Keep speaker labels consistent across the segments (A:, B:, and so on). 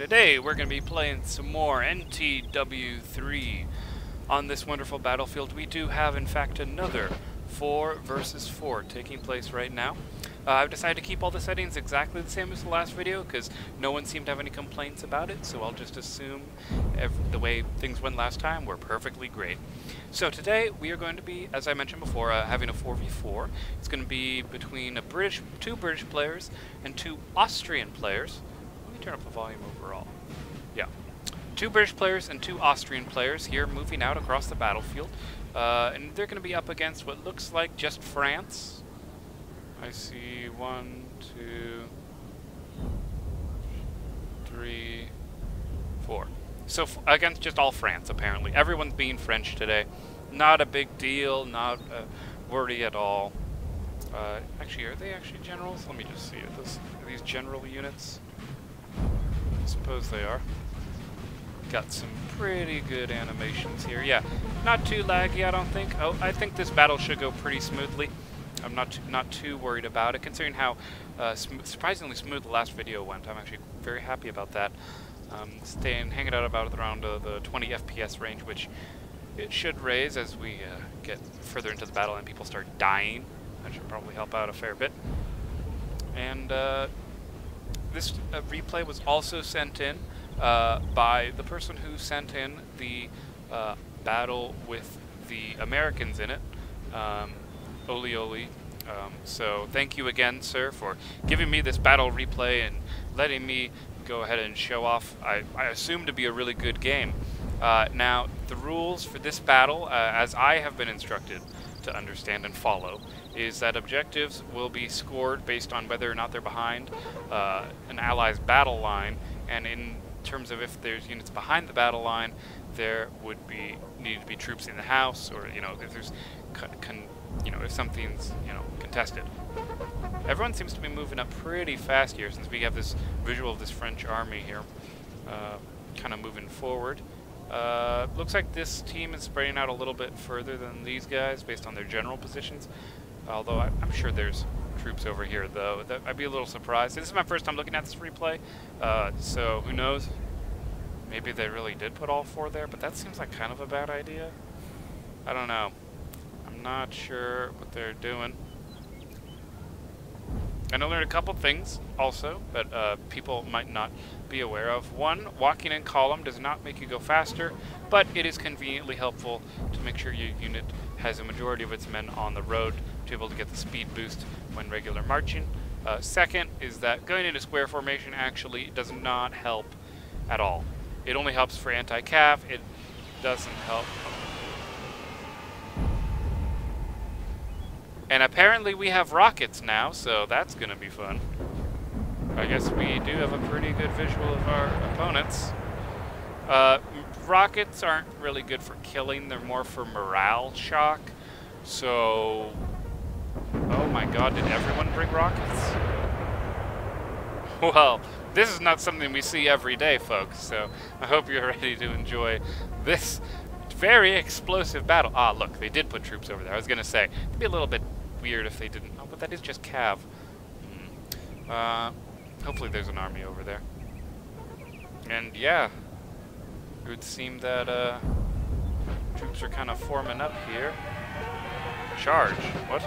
A: today we're going to be playing some more NTW3. On this wonderful battlefield we do have in fact another 4 versus 4 taking place right now. Uh, I've decided to keep all the settings exactly the same as the last video because no one seemed to have any complaints about it, so I'll just assume the way things went last time were perfectly great. So today we are going to be, as I mentioned before, uh, having a 4v4. It's going to be between a British, two British players and two Austrian players. Turn up the volume overall. Yeah. Two British players and two Austrian players here moving out across the battlefield. Uh, and they're going to be up against what looks like just France, I see one, two, three, four. So against just all France, apparently. Everyone's being French today. Not a big deal, not a worry at all. Uh, actually, are they actually generals? Let me just see. Are, this, are these general units? I suppose they are. Got some pretty good animations here. Yeah, not too laggy, I don't think. Oh, I think this battle should go pretty smoothly. I'm not too, not too worried about it, considering how uh, sm surprisingly smooth the last video went. I'm actually very happy about that. Um, staying, hanging out about around uh, the 20 FPS range, which it should raise as we uh, get further into the battle and people start dying. That should probably help out a fair bit. And uh, this uh, replay was also sent in uh, by the person who sent in the battle with the Americans in it. Um, Oli Oli. Um, so thank you again, sir, for giving me this battle replay and letting me go ahead and show off, I, I assume to be a really good game. Uh, now, the rules for this battle, uh, as I have been instructed to understand and follow, is that objectives will be scored based on whether or not they're behind uh, an ally's battle line, and in terms of if there's units behind the battle line, there would be need to be troops in the house, or you know, if there's you know, if something's, you know, contested. Everyone seems to be moving up pretty fast here since we have this visual of this French army here uh, kind of moving forward. Uh, looks like this team is spreading out a little bit further than these guys based on their general positions. Although I, am sure there's troops over here, though. That, I'd be a little surprised. This is my first time looking at this replay, uh, so who knows? Maybe they really did put all four there, but that seems like kind of a bad idea. I don't know I'm not sure what they're doing. And I learned a couple things also that uh, people might not be aware of. One, walking in column does not make you go faster, but it is conveniently helpful to make sure your unit has a majority of its men on the road to be able to get the speed boost when regular marching. Uh, second is that going into square formation actually does not help at all. It only helps for anti-cav. It doesn't help And apparently we have rockets now, so that's going to be fun. I guess we do have a pretty good visual of our opponents. Uh, rockets aren't really good for killing, they're more for morale shock. So, oh my god, did everyone bring rockets? Well, this is not something we see every day, folks, so I hope you're ready to enjoy this very explosive battle. Ah, look, they did put troops over there. I was going to say, it'd be a little bit weird if they didn't. Oh, but that is just Cav. Hmm. Uh, hopefully there's an army over there. And yeah, it would seem that uh, troops are kind of forming up here. Charge. What?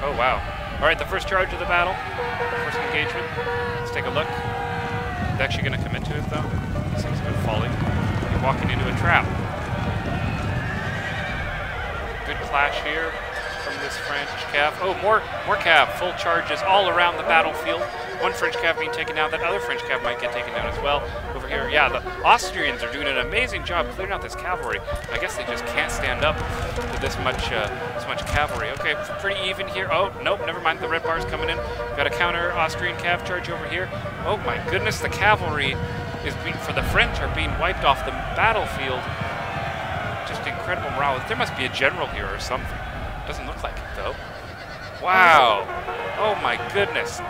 A: Oh, wow. All right, the first charge of the battle. First engagement. Let's take a look. He's actually going to commit to it, though. He seems to be falling. You're walking into a trap. Good clash here from this French cav. Oh, more more cav, full charges all around the battlefield. One French cav being taken down, that other French cav might get taken down as well. Over here, yeah, the Austrians are doing an amazing job clearing out this cavalry. I guess they just can't stand up to this much uh, this much cavalry. Okay, pretty even here. Oh, nope, never mind. The red bar's coming in. Got a counter Austrian cav charge over here. Oh my goodness, the cavalry is being for the French are being wiped off the battlefield. Just incredible morale. There must be a general here or something. Doesn't look like it, though. Wow. Oh, my goodness.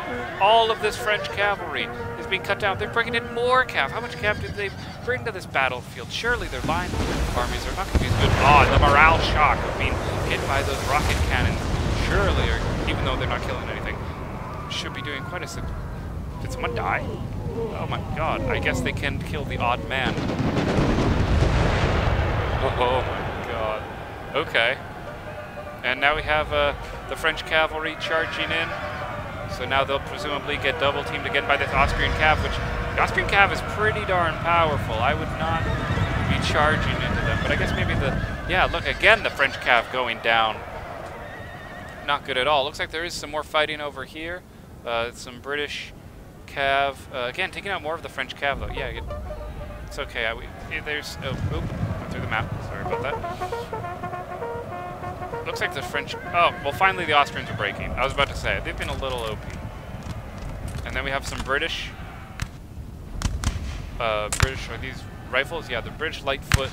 A: All of this French cavalry is being cut down. They're bringing in more cav. How much cav did they bring to this battlefield? Surely their line armies are not going to be as good. Oh, the morale shock of being hit by those rocket cannons. Surely, or even though they're not killing anything, should be doing quite a... Did someone die? Oh my god, I guess they can kill the odd man. Oh my god. Okay. And now we have uh, the French cavalry charging in. So now they'll presumably get double teamed again by this Austrian cav, which the Austrian cav is pretty darn powerful. I would not be charging into them, but I guess maybe the yeah. Look again, the French cav going down. Not good at all. Looks like there is some more fighting over here. Uh, some British cav. Uh, again, taking out more of the French cav though. Yeah, it's okay. I, we, there's oh, oop, through the map. Sorry about that. Looks like the French... Oh, well, finally the Austrians are breaking. I was about to say, they've been a little OP. And then we have some British... Uh, British... Are these rifles? Yeah, the British Lightfoot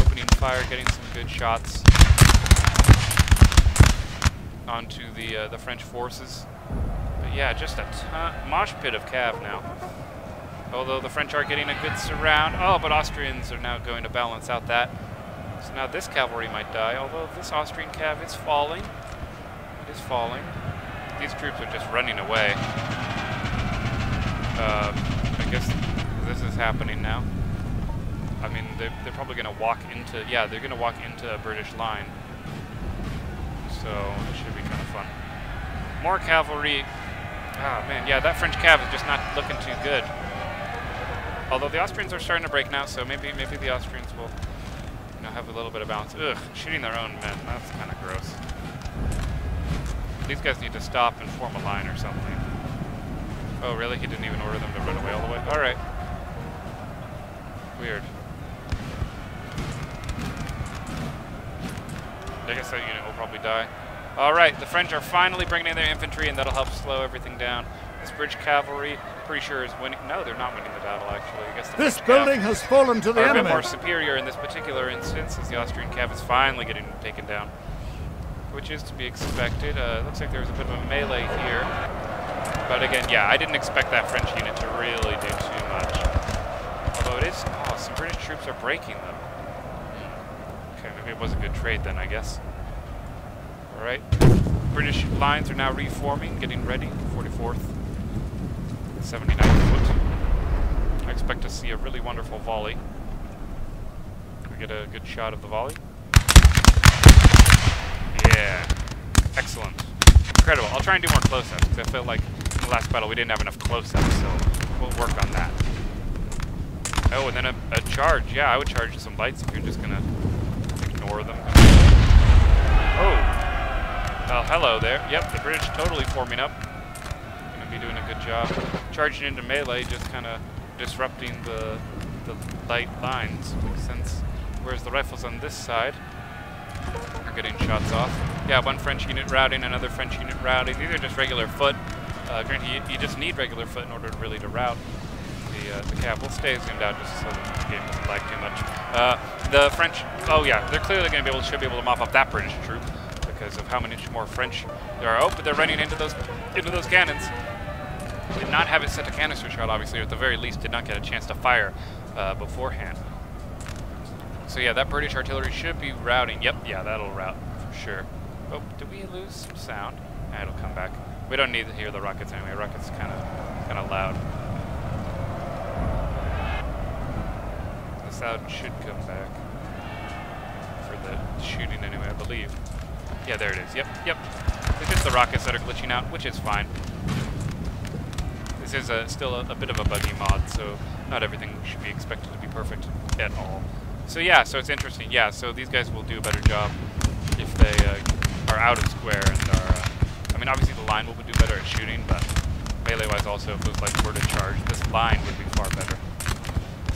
A: opening fire, getting some good shots onto the uh, the French forces. But yeah, just a ton... Mosh pit of cav now. Although the French are getting a good surround. Oh, but Austrians are now going to balance out that. So now this cavalry might die, although this Austrian cav is falling. It is falling. These troops are just running away. Uh, I guess this is happening now. I mean, they're, they're probably going to walk into... Yeah, they're going to walk into a British line. So, it should be kind of fun. More cavalry. Oh, man, yeah, that French cav is just not looking too good. Although the Austrians are starting to break now, so maybe maybe the Austrians will you know, have a little bit of balance. Ugh, shooting their own men, that's kind of gross. These guys need to stop and form a line or something. Oh, really? He didn't even order them to run away all the way? Alright. Weird. I guess that unit will probably die. Alright, the French are finally bringing in their infantry, and that'll help slow everything down. This bridge cavalry, pretty sure is winning. No, they're not winning the battle, actually. I guess the
B: This building has fallen to the
A: are a bit more superior in this particular instance, as the Austrian cav is finally getting taken down. Which is to be expected. Uh, looks like there was a bit of a melee here. But again, yeah, I didn't expect that French unit to really do too much. Although it is... Oh, some British troops are breaking them. Hmm. Okay, maybe it was a good trade then, I guess. Alright. British lines are now reforming, getting ready. 44th. 79th foot. I expect to see a really wonderful volley. We get a good shot of the volley. Yeah. Excellent. Incredible. I'll try and do more close-ups, because I feel like in the last battle we didn't have enough close-ups, so we'll work on that. Oh, and then a, a charge. Yeah, I would charge some lights if you're just going to ignore them. Oh. Well, hello there. Yep, the British totally forming up. Gonna be doing a good job. Charging into melee, just kind of disrupting the the light lines. Sense. Whereas the rifles on this side are getting shots off. Yeah, one French unit routing, another French unit routing. These are just regular foot. Uh, granted, you, you, just need regular foot in order to really to route the uh, the cav. We'll stay zoomed out just so the game doesn't lag too much. Uh, the French. Oh yeah, they're clearly going to be able should be able to mop up that British troop because of how many more French there are. Oh, but they're running into those into those cannons. Did not have it set to canister shot, obviously, or at the very least did not get a chance to fire uh, beforehand. So yeah, that British artillery should be routing. Yep, yeah, that'll route for sure. Oh, did we lose some sound? It'll come back. We don't need to hear the rockets anyway. Rockets kind of kind of loud. The sound should come back for the shooting anyway, I believe. Yeah, there it is. Yep, yep. It's just the rockets that are glitching out, which is fine. This is a, still a, a, bit of a buggy mod, so not everything should be expected to be perfect at all. So yeah, so it's interesting. Yeah, so these guys will do a better job if they uh, are out of square and are... Uh, I mean, obviously the line will do better at shooting, but melee-wise also, if those lights were to charge, this line would be far better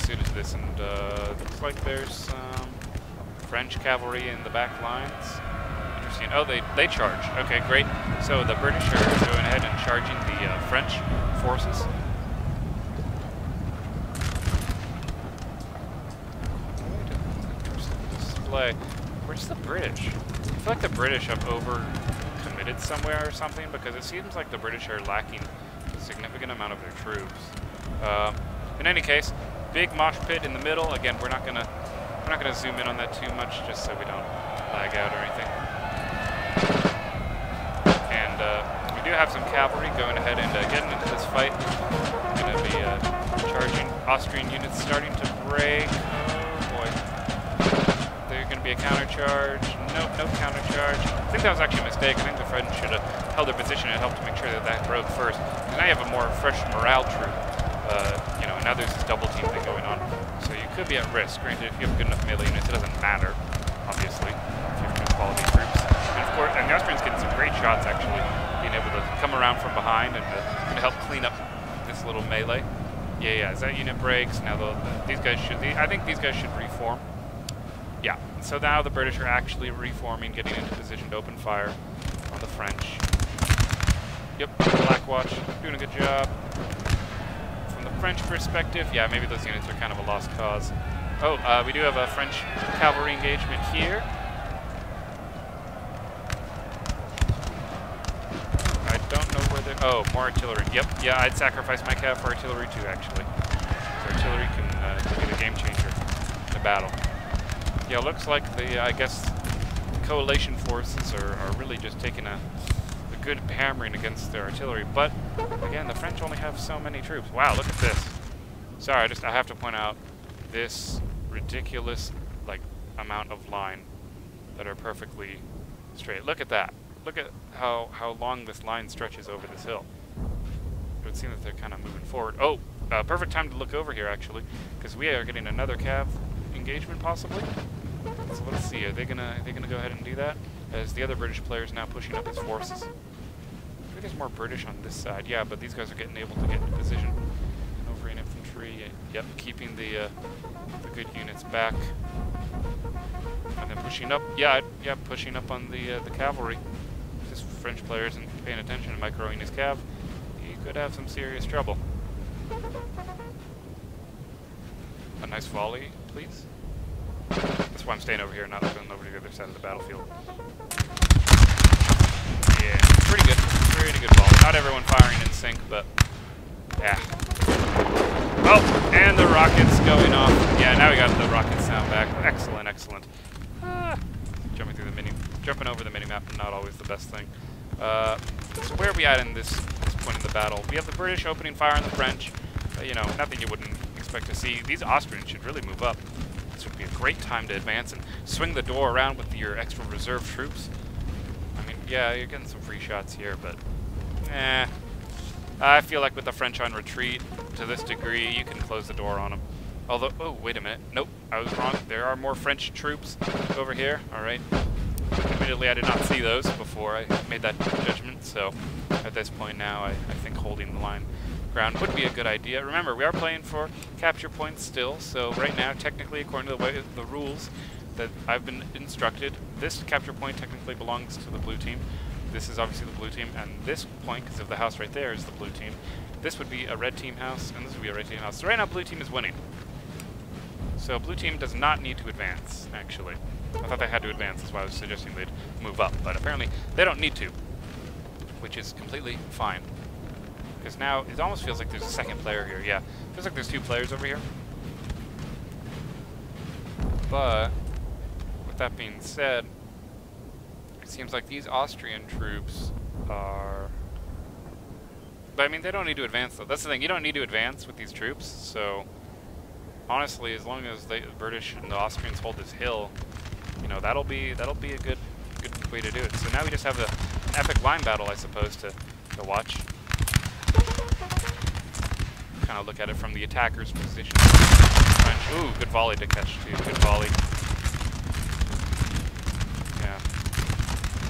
A: suited to this. And uh, looks like there's some French cavalry in the back lines. Interesting. Oh, they, they charge. Okay, great. So the British are going ahead and charging the uh, French forces. Display. Where's the British? I feel like the British have over committed somewhere or something because it seems like the British are lacking a significant amount of their troops. Uh, in any case, big mosh pit in the middle. Again, we're not gonna we're not gonna zoom in on that too much, just so we don't lag out or anything. Have some cavalry going ahead and uh, getting into this fight. Going to be uh, charging Austrian units starting to break. Oh boy. There's going to be a counter charge. Nope, no counter charge. I think that was actually a mistake. I think the French should have held their position and helped to make sure that that broke first. Because now you have a more fresh morale troop. Uh, you know, and now there's this double team thing going on. So you could be at risk. Granted, if you have good enough melee units, it doesn't matter, obviously, if you have good quality troops. And of course, and the Austrians getting some great shots, actually, being able to come around from behind and to, to help clean up this little melee. Yeah, yeah, as that unit breaks, now the, these guys should, the, I think these guys should reform. Yeah, so now the British are actually reforming, getting into position to open fire on the French. Yep, Blackwatch doing a good job. From the French perspective, yeah, maybe those units are kind of a lost cause. Oh, uh, we do have a French cavalry engagement here. I don't know where they're... Oh, more artillery. Yep, yeah, I'd sacrifice my cav for artillery too, actually. Artillery can uh, be the game changer in the battle. Yeah, looks like the, uh, I guess, coalition forces are, are really just taking a, a good hammering against their artillery. But, again, the French only have so many troops. Wow, look at this. Sorry, I just, I have to point out this ridiculous, like, amount of line that are perfectly straight. Look at that. Look at how, how long this line stretches over this hill. Would seem that they're kind of moving forward. Oh, uh, perfect time to look over here, actually, because we are getting another cav engagement, possibly. So let's see. Are they gonna are they gonna go ahead and do that? As the other British player is now pushing up his forces. Maybe there's more British on this side. Yeah, but these guys are getting able to get into position. Over in infantry. Yep, keeping the uh, the good units back. And then pushing up. Yeah, yeah, pushing up on the uh, the cavalry. This French player isn't paying attention to microing his cav. He could have some serious trouble. A nice volley, please. That's why I'm staying over here, not going over to the other side of the battlefield. Yeah, pretty good. Pretty good volley. Not everyone firing in sync, but yeah. Oh, and the rockets going off. Yeah, now we got the rocket sound back. Excellent, excellent. Ah, jumping through the mini, jumping over the mini map, not always the best thing. Uh, so where are we at in this point in the battle? We have the British opening fire on the French. Uh, you know, nothing you wouldn't expect to see. These Austrians should really move up. This would be a great time to advance and swing the door around with your extra reserve troops. I mean, yeah, you're getting some free shots here, but eh. I feel like with the French on retreat to this degree, you can close the door on them. Although, oh, wait a minute. Nope, I was wrong. There are more French troops over here. All right. Admittedly, I did not see those before I made that judgment, so at this point now, I, I think holding the line ground would be a good idea. Remember, we are playing for capture points still, so right now, technically, according to the way the rules that I've been instructed, this capture point technically belongs to the blue team. This is obviously the blue team, and this point, because of the house right there, is the blue team. This would be a red team house, and this would be a red team house. So right now, blue team is winning. So blue team does not need to advance, actually. I thought they had to advance, that's why I was suggesting they'd move up, but apparently they don't need to, which is completely fine. Because now it almost feels like there's a second player here. Yeah, feels like there's two players over here. But with that being said, it seems like these Austrian troops are. But I mean, they don't need to advance though. That's the thing. You don't need to advance with these troops. So honestly, as long as the British and the Austrians hold this hill, you know, that'll be that'll be a good good way to do it. So now we just have the epic line battle, I suppose, to to watch kind of look at it from the attacker's position. Ooh, good volley to catch too. Good volley. Yeah.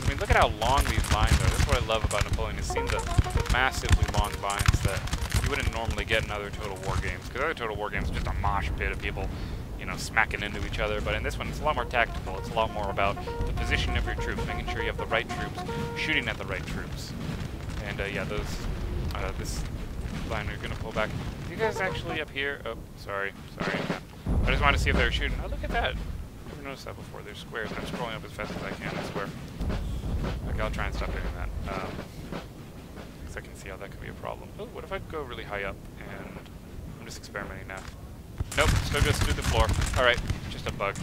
A: I mean, look at how long these lines are. That's what I love about Napoleon. Is seeing the, massively long lines that you wouldn't normally get in other Total War games. Because other Total War games are just a mosh pit of people, know, smacking into each other. But in this one, it's a lot more tactical. It's a lot more about the position of your troops, making sure you have the right troops, shooting at the right troops. And uh, yeah, those, uh, this line are gonna pull back. You guys actually up here? Oh, sorry, sorry. I just wanted to see if they were shooting. Oh, look at that. Never noticed that before. There's squares. I'm scrolling up as fast as I can. I swear. Okay, I'll try and stop doing that. Um, because I can see how that could be a problem. Oh, what if I go really high up and I'm just experimenting now? Nope, still goes through the floor. All right, just a bug.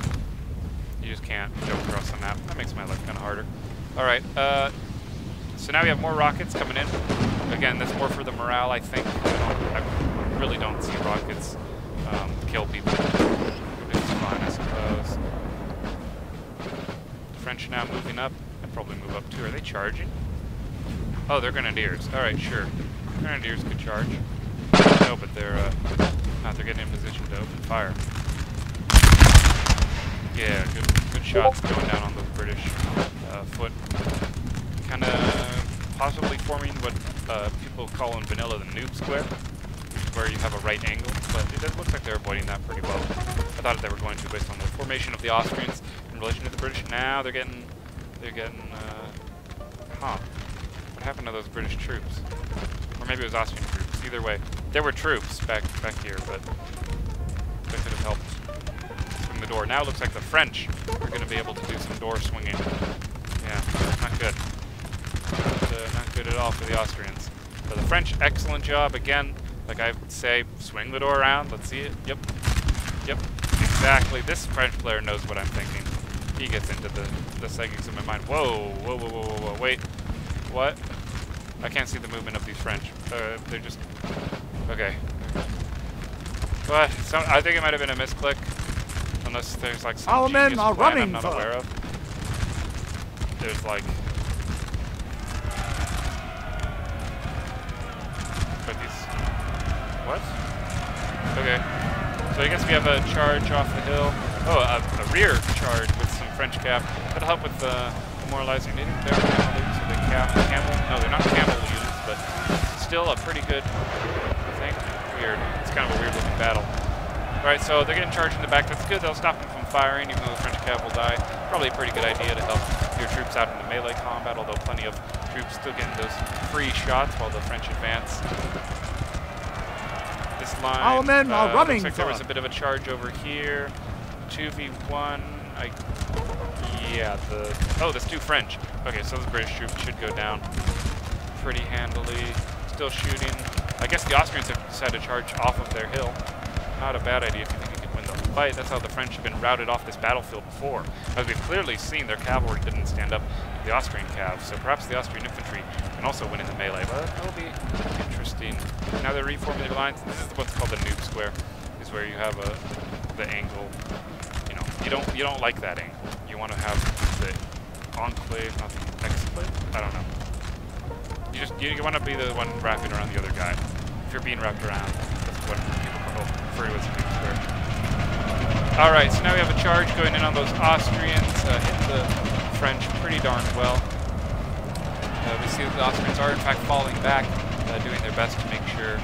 A: You just can't jump across the map. That makes my life kind of harder. All right, uh, so now we have more rockets coming in. Again, that's more for the morale, I think. I, I really don't see rockets um, kill people. It's fine, I suppose. The French are now moving up. I'd probably move up too. Are they charging? Oh, they're grenadiers. All right, sure. Grenadiers could charge. No, but they're uh, not. They're getting in position to open fire. Yeah, good, good shots going down on the British uh, foot. Kind of possibly forming what uh, people call in vanilla the noob square, where you have a right angle, but it looks like they're avoiding that pretty well. I thought they were going to based on the formation of the Austrians in relation to the British. Now they're getting, they're getting, uh, huh. What happened to those British troops? Or maybe it was Austrian troops. Either way, there were troops back back here, but that could have helped swing the door. Now it looks like the French are going to be able to do some door swinging. Yeah, not good. Not, uh, not good at all for the Austrians. But the French, excellent job again. Like I say, swing the door around. Let's see it. Yep. Yep. Exactly. This French player knows what I'm thinking. He gets into the, the psychics of my mind. Whoa, whoa, whoa, whoa, whoa, whoa. Wait. What? I can't see the movement of these French. Uh, they're just... Okay. But some, I think it might have been a misclick. Unless there's like some
B: Our men are
A: plan
B: running
A: I'm not
B: for-
A: aware of. There's like... What these? What? Okay. So I guess we have a charge off the hill. Oh, a, a rear charge with some French cav. That'll help with uh, demoralizing. They didn't- camel, so they cap camel. No, they're not camel units, but still a pretty good thing. Weird. It's kind of a weird looking battle. Alright, so they're getting charged in the back. That's good. They'll stop them from firing, even though the French cav will die. Probably a pretty good idea to help your troops out in the melee combat, although plenty of troops still getting those free shots while the French advance. This line.
B: Our men are
A: uh,
B: running
A: Looks like there was a bit of a charge over here. 2v1. I. Yeah, the. Oh, there's two French. Okay, so the British troops should go down pretty handily. Still shooting. I guess the Austrians have decided to charge off of their hill. Not a bad idea if you think you can win the fight. That's how the French have been routed off this battlefield before. As we've clearly seen, their cavalry didn't stand up to the Austrian cav, so perhaps the Austrian infantry can also win in the melee. But that'll be interesting. Now they're reforming their lines. This is what's called the noob square, is where you have a the angle. You don't you don't like that angle. You want to have the enclave, not the exclave. I don't know. You just you, want to be the one wrapping around the other guy. If you're being wrapped around, that's what people a noob square. All right, so now we have a charge going in on those Austrians, uh, hitting the French pretty darn well. Uh, we see that the Austrians are in fact falling back, uh, doing their best to make sure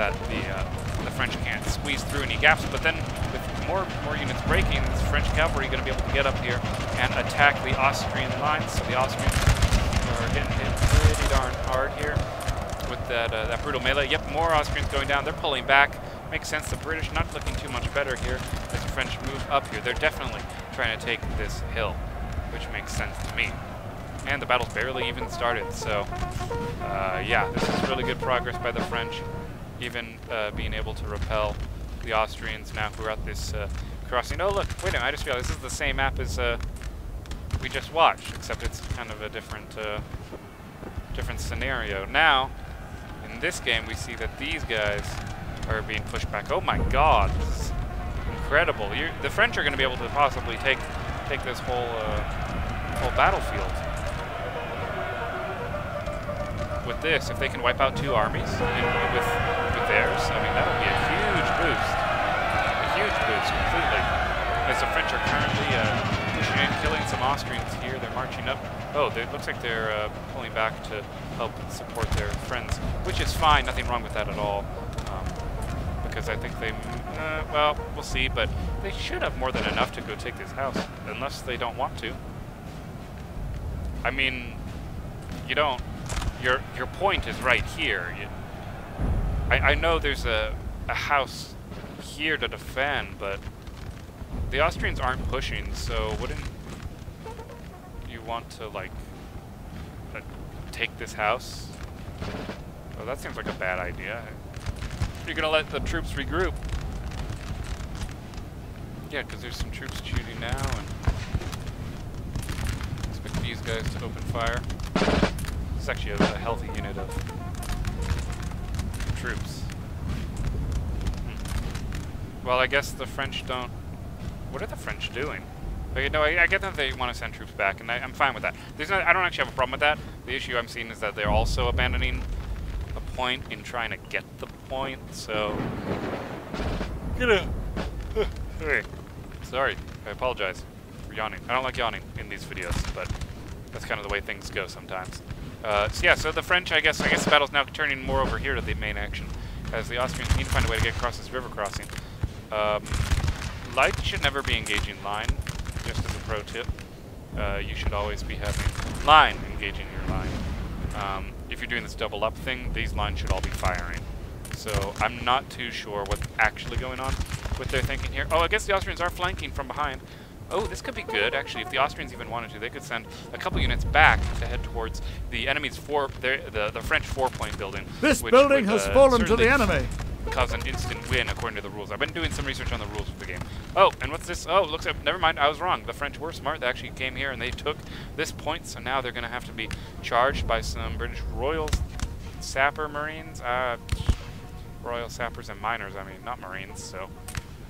A: that the uh, the French can't squeeze through any gaps. But then, with more more units breaking, this French cavalry going to be able to get up here and attack the Austrian lines. So the Austrians are getting hit pretty darn hard here with that uh, that brutal melee. Yep, more Austrians going down. They're pulling back. Makes sense. The British not looking too much better here as the French move up here. They're definitely trying to take this hill, which makes sense to me. And the battle's barely even started, so uh, yeah, this is really good progress by the French, even uh, being able to repel the Austrians now who are at this uh, crossing. Oh look, wait a minute, I just realized this is the same map as uh, we just watched, except it's kind of a different, uh, different scenario. Now, in this game, we see that these guys are being pushed back. Oh my god, this is incredible. you the French are going to be able to possibly take take this whole uh, whole battlefield with this. If they can wipe out two armies with with theirs, I mean that'll be a huge boost, a huge boost completely. As the French are currently uh, killing some Austrians here. They're marching up. Oh, it looks like they're uh, pulling back to help support their friends, which is fine. Nothing wrong with that at all. Um, because I think they, uh, well, we'll see, but they should have more than enough to go take this house, unless they don't want to. I mean, you don't. Your your point is right here. You, I I know there's a a house here to defend, but the Austrians aren't pushing, so wouldn't you want to like uh, take this house? Oh, that seems like a bad idea. You're gonna let the troops regroup. Yeah, because there's some troops shooting now, and expect these guys to open fire. It's actually a, a healthy unit of troops. Hmm. Well, I guess the French don't... What are the French doing? Okay, no, I, I get that they want to send troops back, and I, am fine with that. There's not, I don't actually have a problem with that. The issue I'm seeing is that they're also abandoning a point in trying to get the point, so... Gonna... Sorry. Sorry. I apologize for yawning. I don't like yawning in these videos, but that's kind of the way things go sometimes. Uh, so yeah, so the French, I guess, I guess the battle's now turning more over here to the main action, as the Austrians need to find a way to get across this river crossing. Um, light should never be engaging line, just as a pro tip. Uh, you should always be having line engaging your line. Um, if you're doing this double up thing, these lines should all be firing. So I'm not too sure what's actually going on with their thinking here. Oh, I guess the Austrians are flanking from behind. Oh, this could be good, actually. If the Austrians even wanted to, they could send a couple units back to head towards the enemy's four, the, the French four-point building.
B: This building has uh, fallen to the enemy.
A: Cause an instant win according to the rules. I've been doing some research on the rules of the game. Oh, and what's this? Oh, looks like, never mind, I was wrong. The French were smart. They actually came here and they took this point, so now they're going to have to be charged by some British Royal Sapper Marines. Uh, Royal Sappers and Miners, I mean, not Marines, so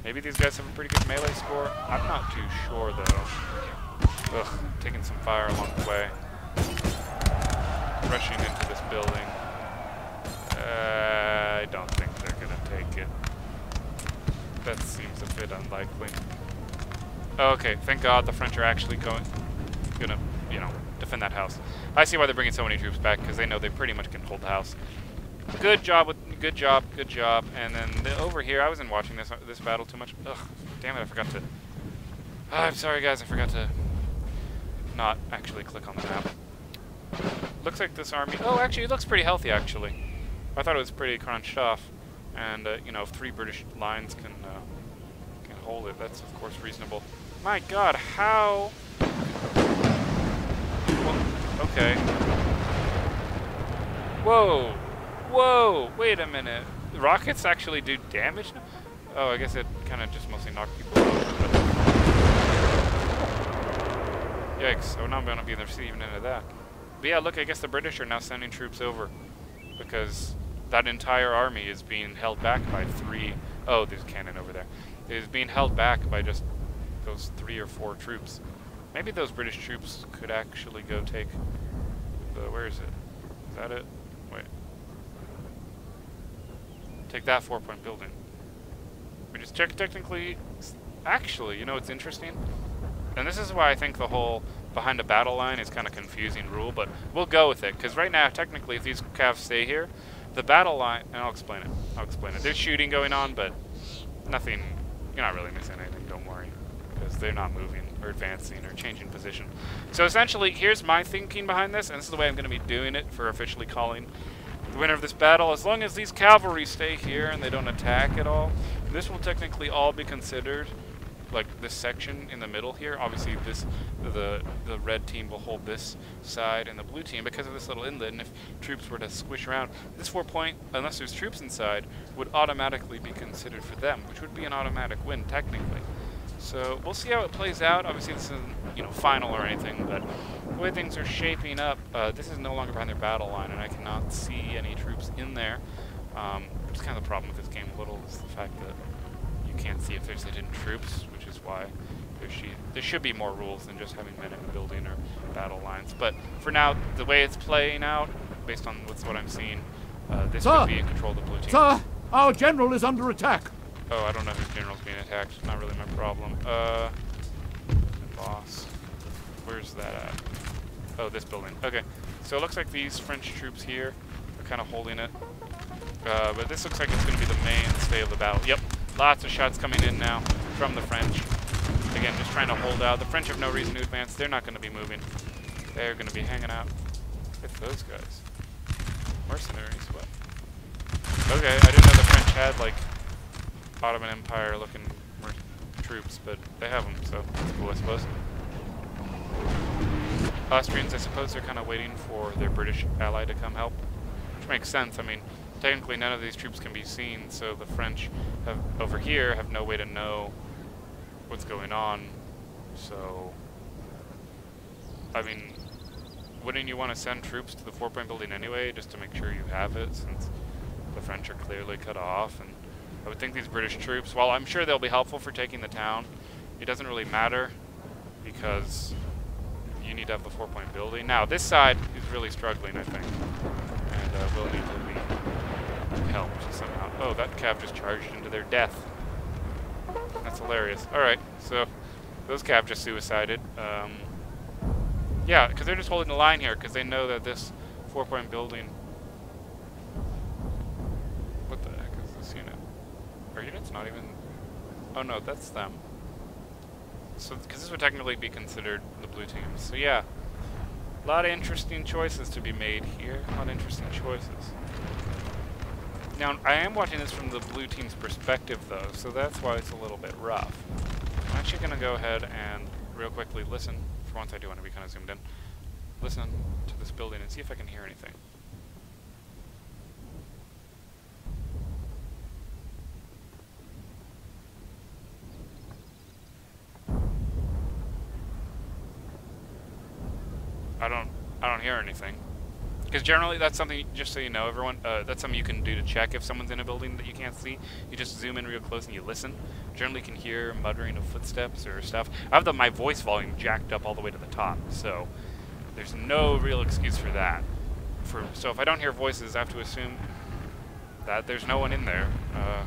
A: Maybe these guys have a pretty good melee score. I'm not too sure, though. Ugh, taking some fire along the way. Rushing into this building. Uh, I don't think to take it. That seems a bit unlikely. Okay, thank God the French are actually going, gonna, you know, defend that house. I see why they're bringing so many troops back, because they know they pretty much can hold the house. Good job with good job, good job. And then the, over here, I wasn't watching this this battle too much. Ugh, damn it, I forgot to. Oh, I'm sorry, guys, I forgot to not actually click on the map. Looks like this army. Oh, actually, it looks pretty healthy. Actually, I thought it was pretty crunched off. And uh, you know, if three British lines can uh, can hold it, that's of course reasonable. My God, how? Well, okay. Whoa. Whoa! Wait a minute. Rockets actually do damage? Oh, I guess it kind of just mostly knocked people over. Yikes. Oh, now I'm going to be in the receiving end of that. But yeah, look, I guess the British are now sending troops over. Because that entire army is being held back by three... Oh, there's a cannon over there. It is being held back by just those three or four troops. Maybe those British troops could actually go take the... Where is it? Is that it? Wait. Take that four-point building. Which is technically... Actually, you know what's interesting? And this is why I think the whole behind a battle line is kind of confusing rule, but we'll go with it. Because right now, technically, if these cavs stay here, the battle line... And I'll explain it. I'll explain it. There's shooting going on, but nothing... You're not really missing anything, don't worry. Because they're not moving or advancing or changing position. So essentially, here's my thinking behind this, and this is the way I'm going to be doing it for officially calling the winner of this battle, as long as these cavalry stay here and they don't attack at all, this will technically all be considered like this section in the middle here. Obviously, this the the red team will hold this side, and the blue team because of this little inlet. And if troops were to squish around, this four point, unless there's troops inside, would automatically be considered for them, which would be an automatic win technically. So we'll see how it plays out. Obviously, this isn't you know final or anything, but the way things are shaping up, uh, this is no longer behind their battle line, and I cannot see any troops in there. Um, it's kind of the problem with this game a little is the fact that you can't see if there's hidden troops, which is why there should, there should be more rules than just having men in the building or battle lines. But for now, the way it's playing out, based on what's what I'm seeing, uh, this
B: Sir!
A: would be in control of the blue team.
B: Sir, our general is under attack.
A: Oh, I don't know whose general's being attacked. Not really my problem. Uh, boss. Where's that at? Oh, this building. Okay. So it looks like these French troops here are kind of holding it. Uh, but this looks like it's going to be the mainstay of the battle. Yep. Lots of shots coming in now from the French. Again, just trying to hold out. The French have no reason to advance. They're not going to be moving. They're going to be hanging out with those guys. Mercenaries, what? Okay, I didn't know the French had, like, Ottoman Empire looking troops, but they have them, so that's cool, I suppose. Austrians, I suppose they're kind of waiting for their British ally to come help, which makes sense. I mean, technically none of these troops can be seen, so the French have, over here have no way to know what's going on. So, I mean, wouldn't you want to send troops to the four-point building anyway, just to make sure you have it, since the French are clearly cut off? And I would think these British troops, while I'm sure they'll be helpful for taking the town, it doesn't really matter because you need to have the four-point building. Now, this side is really struggling, I think, and uh, will need to be helped somehow. Oh, that cav just charged into their death. That's hilarious. Alright, so those cav just suicided. Um, yeah, because they're just holding the line here because they know that this four-point building... What the heck is this unit? Our unit's not even... Oh no, that's them. So, because this would technically be considered the blue team. So yeah, a lot of interesting choices to be made here. A lot of interesting choices. Now, I am watching this from the blue team's perspective, though, so that's why it's a little bit rough. I'm actually going to go ahead and real quickly listen. For once I do want to be kind of zoomed in. Listen to this building and see if I can hear anything. I don't, I don't hear anything. Because generally, that's something, just so you know, everyone, uh, that's something you can do to check if someone's in a building that you can't see. You just zoom in real close and you listen. Generally, can hear muttering of footsteps or stuff. I have the, my voice volume jacked up all the way to the top, so there's no real excuse for that. For So if I don't hear voices, I have to assume that there's no one in there. Uh,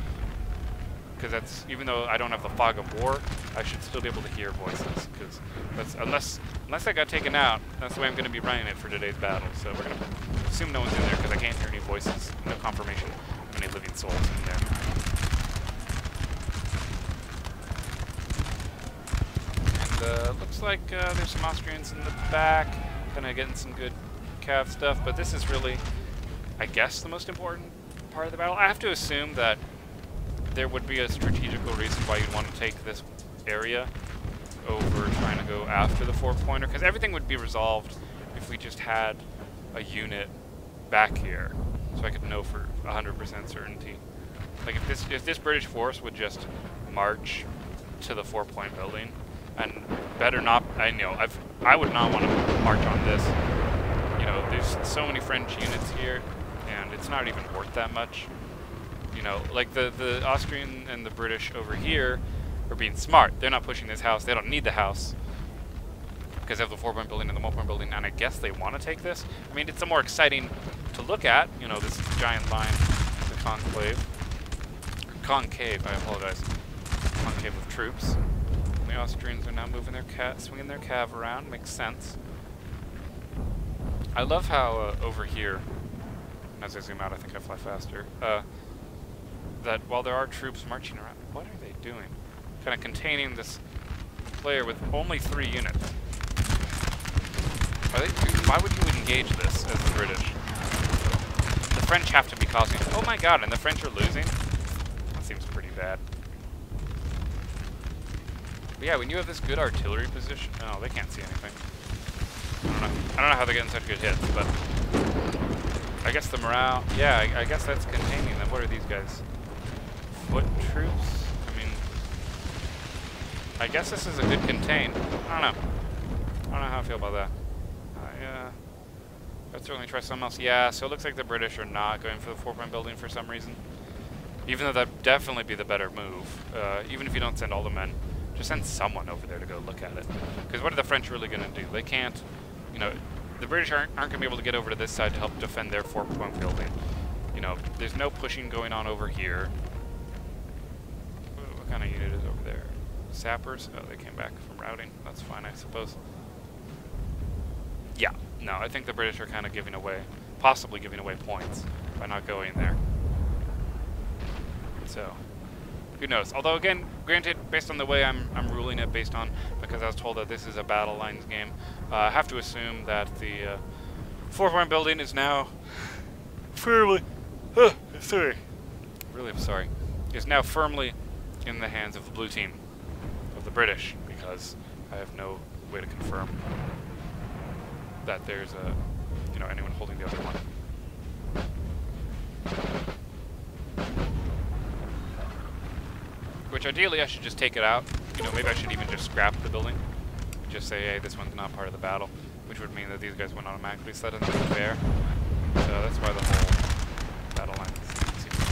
A: because that's even though I don't have the fog of war, I should still be able to hear voices. Because that's unless unless I got taken out, that's the way I'm going to be running it for today's battle. So we're going to assume no one's in there because I can't hear any voices, no confirmation of any living souls in there. And uh, looks like uh, there's some Austrians in the back, kind of getting some good cav stuff. But this is really, I guess, the most important part of the battle. I have to assume that there would be a strategical reason why you'd want to take this area over trying to go after the four-pointer, because everything would be resolved if we just had a unit back here, so I could know for 100% certainty. Like if this if this British force would just march to the four-point building, and better not, I know I've I would not want to march on this. You know, there's so many French units here, and it's not even worth that much you know, like the, the Austrian and the British over here are being smart. They're not pushing this house. They don't need the house because they have the four-point building and the one-point building, and I guess they want to take this. I mean, it's a more exciting to look at, you know, this giant line, the conclave. Concave, I apologize. Concave of troops. The Austrians are now moving their cav, swinging their cav around. Makes sense. I love how uh, over here, as I zoom out, I think I fly faster. Uh, that while there are troops marching around, what are they doing? Kind of containing this player with only three units. They, why would you engage this as the British? The French have to be causing... Oh my god, and the French are losing? That seems pretty bad. But yeah, when you have this good artillery position... Oh, they can't see anything. I don't know. I don't know how they're getting such good hits, but... I guess the morale... Yeah, I, I guess that's containing them. What are these guys? Foot troops? I mean, I guess this is a good contain. I don't know. I don't know how I feel about that. I, uh, certainly try something else. Yeah, so it looks like the British are not going for the four-point building for some reason. Even though that'd definitely be the better move. Uh, even if you don't send all the men, just send someone over there to go look at it. Because what are the French really going to do? They can't, you know, the British aren't, aren't going to be able to get over to this side to help defend their four-point building. You know, there's no pushing going on over here kind of unit is over there? Sappers? Oh, they came back from routing. That's fine, I suppose. Yeah, no, I think the British are kind of giving away, possibly giving away points by not going there. So, who knows? Although, again, granted, based on the way I'm, I'm ruling it, based on, because I was told that this is a battle lines game, uh, I have to assume that the uh, four-point building is now firmly, uh, sorry, really I'm sorry, is now firmly in the hands of the blue team, of the British, because I have no way to confirm that there's a, you know, anyone holding the other one. Which ideally I should just take it out. You know, maybe I should even just scrap the building. Just say, hey, this one's not part of the battle. which would mean that these guys went automatically, that doesn't seem fair. So that's why the whole battle line seems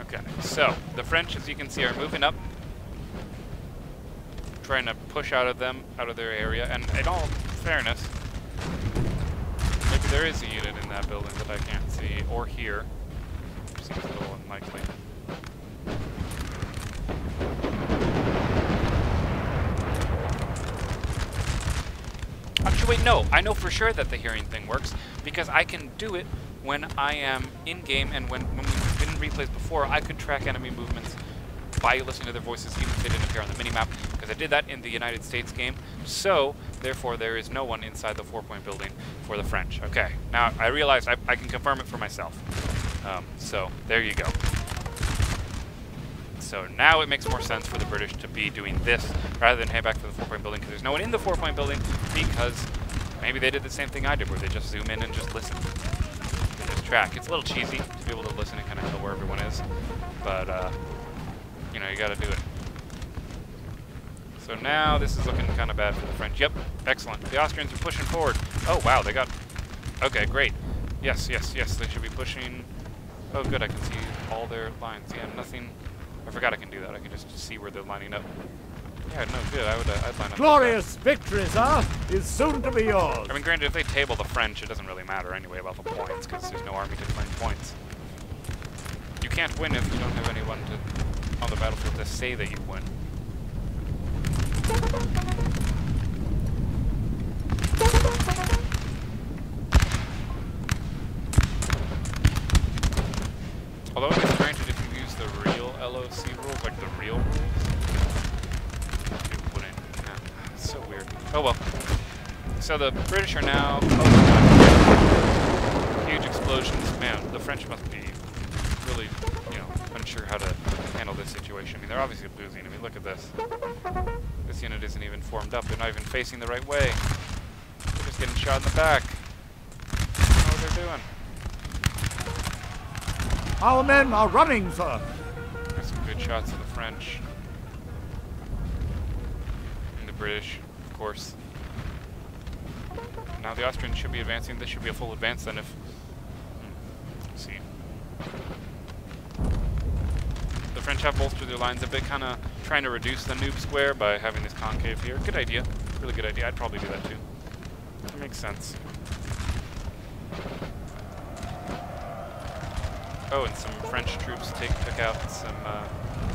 A: Okay, so the French, as you can see, are moving up trying to push out of them, out of their area. And in all fairness, maybe there is a unit in that building that I can't see, or here. Seems a little unlikely. Actually, wait, no. I know for sure that the hearing thing works, because I can do it when I am in-game, and when, when in replays before, I could track enemy movements by listening to their voices even if they didn't appear on the minimap, because I did that in the United States game. So, therefore, there is no one inside the four-point building for the French. Okay, now I realize I, I can confirm it for myself. Um, so, there you go. So now it makes more sense for the British to be doing this rather than head back to the four-point building because there's no one in the four-point building because maybe they did the same thing I did where they just zoom in and just listen. Track. It's a little cheesy to be able to listen and kind of know where everyone is, but uh, you know, you gotta do it. So now this is looking kind of bad for the French. Yep, excellent. The Austrians are pushing forward. Oh, wow, they got... Okay, great. Yes, yes, yes, they should be pushing... Oh, good, I can see all their lines. Yeah, nothing... I forgot I can do that. I can just see where they're lining up. Yeah, no, good. I would, uh, I'd line up.
B: Glorious victory, sir, is soon to be yours.
A: I mean, granted, if they table the French, it doesn't really matter anyway about the points, because there's no army to claim points. You can't win if you don't have anyone to on the battlefield to say that you win. Oh well. So the British are now. Oh, huge explosions. Man, the French must be really, you know, unsure how to handle this situation. I mean, they're obviously losing. I mean, look at this. This unit isn't even formed up. They're not even facing the right way. They're just getting shot in the back. I don't know what they're doing.
B: Our men are running, sir.
A: There's some good shots of the French. And the British, course. Now the Austrians should be advancing. This should be a full advance then if... Hmm. See. The French have bolstered their lines a bit, kind of trying to reduce the noob square by having this concave here. Good idea. Really good idea. I'd probably do that too. That makes sense. Oh, and some French troops take, took out some uh,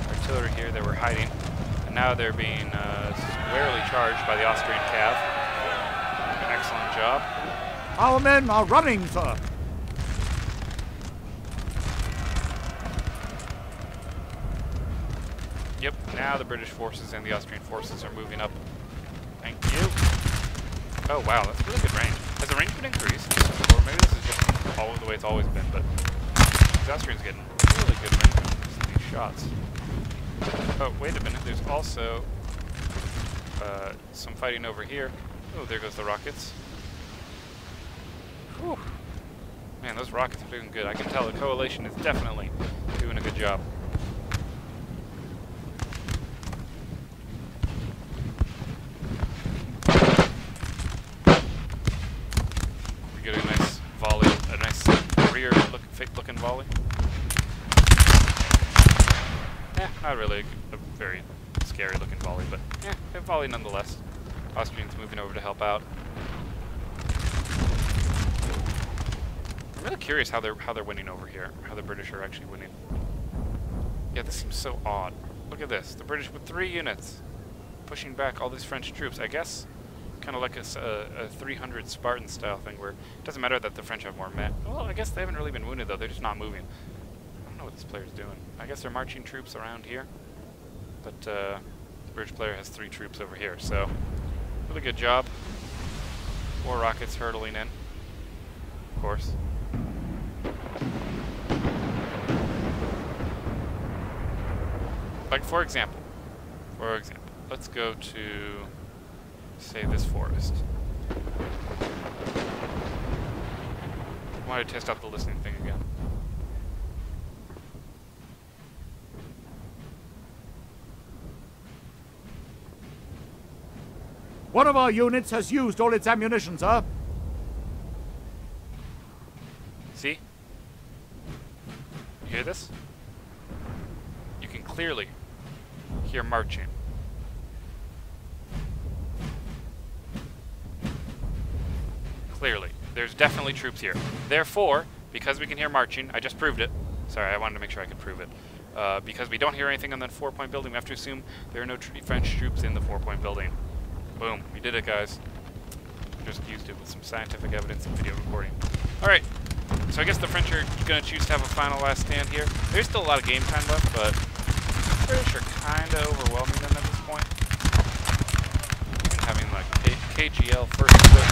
A: artillery here that were hiding. And now they're being uh, squarely charged by the Austrian cav. An excellent job.
B: Our men are running, sir.
A: Yep, now the British forces and the Austrian forces are moving up. Thank you. Oh wow, that's really good range. Has the range been increased? Or maybe this is just all the way it's always been, but the Austrians getting really good range on these shots. Oh, wait a minute, there's also uh, some fighting over here. Oh, there goes the rockets. Whew. Man, those rockets are doing good. I can tell the coalition is definitely doing a good job. We get a nice volley, a nice rear look, fake looking volley. Eh, not really a, a very scary looking volley, but eh, a volley nonetheless. Austrians moving over to help out. I'm really curious how they're how they're winning over here, how the British are actually winning. Yeah, this seems so odd. Look at this, the British with three units, pushing back all these French troops. I guess kind of like a 300 Spartan style thing where it doesn't matter that the French have more men. Well, I guess they haven't really been wounded though. They're just not moving. I don't know what this player's doing. I guess they're marching troops around here, but uh, the bridge player has three troops over here. So really good job. More rockets hurtling in, of course. Like for example, for example, let's go to say this forest. I want to test out the listening thing again.
B: One of our units has used all its ammunition, sir.
A: See? You hear this? You can clearly hear marching. Clearly. There's definitely troops here. Therefore, because we can hear marching, I just proved it. Sorry, I wanted to make sure I could prove it. Uh, because we don't hear anything on that four-point building, we have to assume there are no tr French troops in the four-point building. Boom. We did it, guys. Just used it with some scientific evidence and video recording. Alright, so I guess the French are going to choose to have a final last stand here. There's still a lot of game time left, but the British are kind of overwhelming them at this point. Even having like K KGL first foot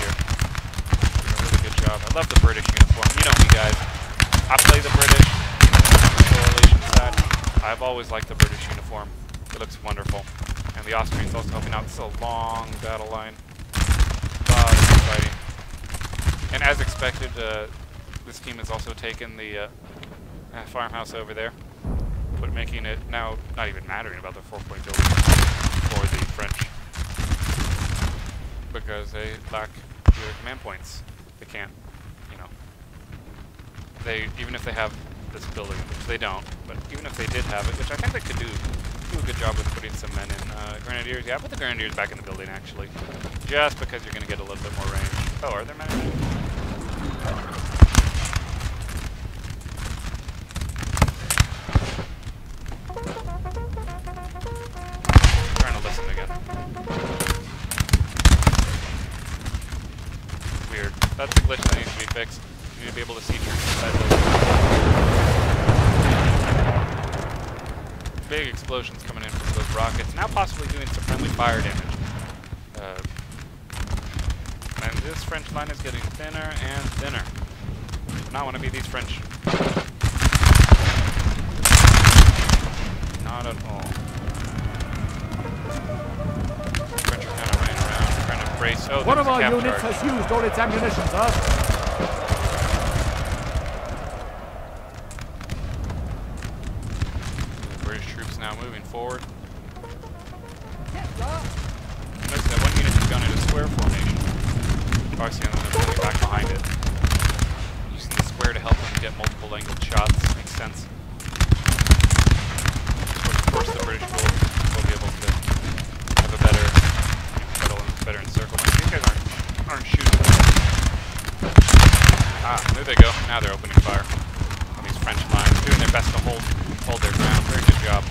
A: here. Doing a really good job. I love the British uniform. You know me, guys. I play the British. I've always liked the British uniform. It looks wonderful. And the Austrians also helping out. Is a long battle line. And as expected, uh, this team has also taken the uh, uh, farmhouse over there, but making it now not even mattering about the four-point building for the French because they lack the command points. They can't, you know. They even if they have this building, which they don't, but even if they did have it, which I think they could do, do a good job with putting some men in. Uh, grenadiers, yeah, put the grenadiers back in the building actually, just because you're going to get a little bit more range. Oh, are there men? In Trying possibly doing some friendly fire damage. Uh, and this French line is getting thinner and thinner. Do not want to be these French. Not at all. French are kind of running around, trying to brace. Oh,
B: One of our units
A: charge.
B: has used all its ammunition, sir.
A: British troops now moving forward. Notice that one unit has gone into square formation. Obviously, and then they're moving back behind it. Using the square to help them get multiple angled shots makes sense. But of course, the British will, will be able to have a better, you know, better, better encirclement. These guys aren't, aren't shooting. Ah, there they go. Now they're opening fire on these French lines, doing their best to hold hold their ground. Very good job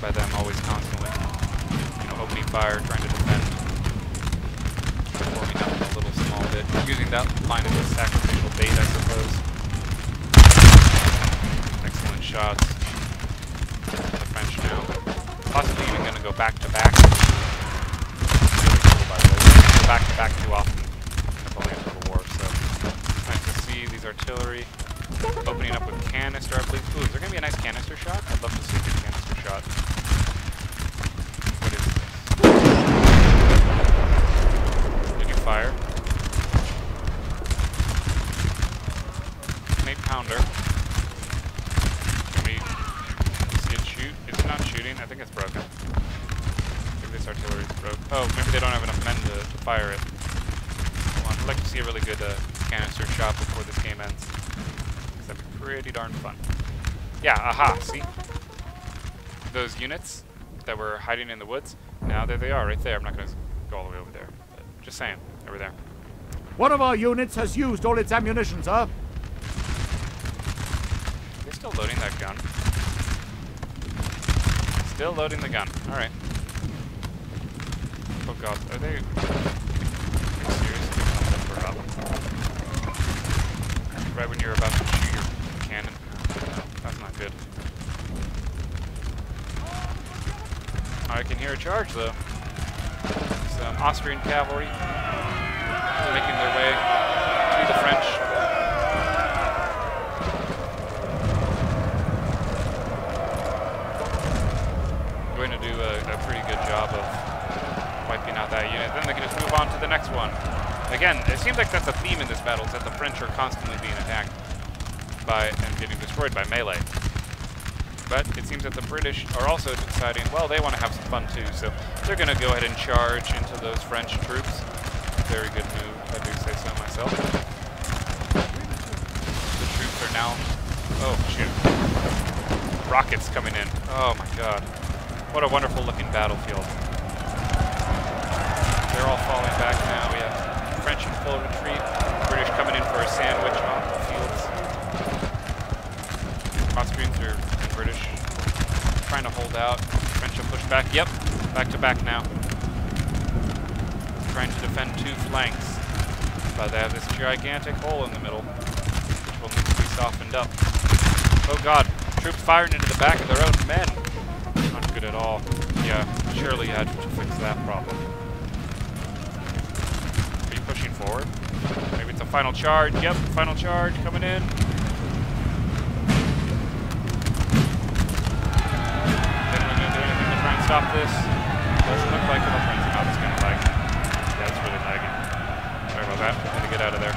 A: by them, always constantly, you know, opening fire, trying to defend, warming up a little small bit, using that line as a sacrificial bait, I suppose. Excellent shots. The French now, possibly even going to go back to back. Cool, the back to back too often in Napoleon's Civil War, so nice to see these artillery opening up with canister, I believe. Ooh, is there going to be a nice canister shot? I'd love to see a good canister shot. What is this? Did you fire? An 8 pounder. Can we see it shoot? Is it not shooting? I think it's broken. Maybe this artillery is broke. Oh, maybe they don't have enough men to, to fire it. Hold on, I'd like to see a really good uh, canister shot before this game ends. 'Cause That'd be pretty darn fun. Yeah, aha, see? Those units that were hiding in the woods, now there they are, right there. I'm not going to go all the way over there. But just saying, over there.
B: One of our units has used all its ammunition, sir.
A: They're still loading that gun. Still loading the gun. Alright. Oh god. Are they seriously gonna number up? Right when you're about to shoot your cannon. That's not good. I can hear a charge though. Some Austrian cavalry making their way to the French. going to do a, a pretty good job of wiping out that unit. Then they can just move on to the next one. Again, it seems like that's a theme in this battle, is that the French are constantly being attacked by and getting destroyed by melee. But it seems that the British are also deciding, well, they want to have some fun too, so they're going to go ahead and charge into those French troops. Very good move, I do say so myself. The troops are now... Oh, shoot. Rockets coming in. Oh my god. What a wonderful looking battlefield. They're all falling back now. We have French in full retreat. British coming in for a sandwich on the fields. Austrians are British trying to hold out. French will push back. Yep, back to back now. Trying to defend two flanks. But they have this gigantic hole in the middle, which will need to be softened up. Oh god, troops firing into the back of their own men. Not good at all. Yeah, surely you had to fix that problem. Are you pushing forward? Maybe it's a final charge. Yep, final charge coming in. Stop this. Doesn't look like it'll print out. It's kind of lagging. Yeah, it's really lagging. Sorry about that. Had to get out of there.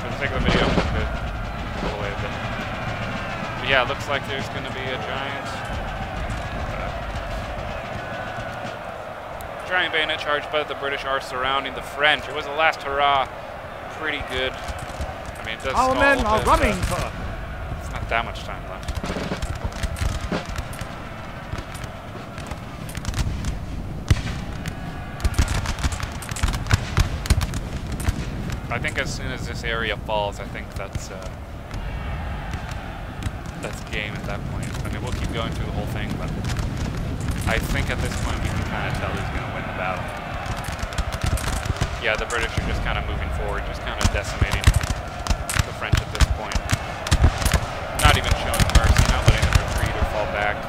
A: For the sake of the video, good. Pull away a bit. But yeah, it looks like there's going to be a giant, uh, giant bayonet charge, but the British are surrounding the French. It was the last hurrah. Pretty good. I mean, it does
B: Our men are
A: bit,
B: running for...
A: It's not that much time left. I think as soon as this area falls, I think that's uh, that's game at that point. I mean, we'll keep going through the whole thing, but I think at this point we can kind of tell who's going to win the battle. Yeah, the British are just kind of moving forward, just kind of decimating the French at this point. Not even showing mercy, not letting them retreat or fall back.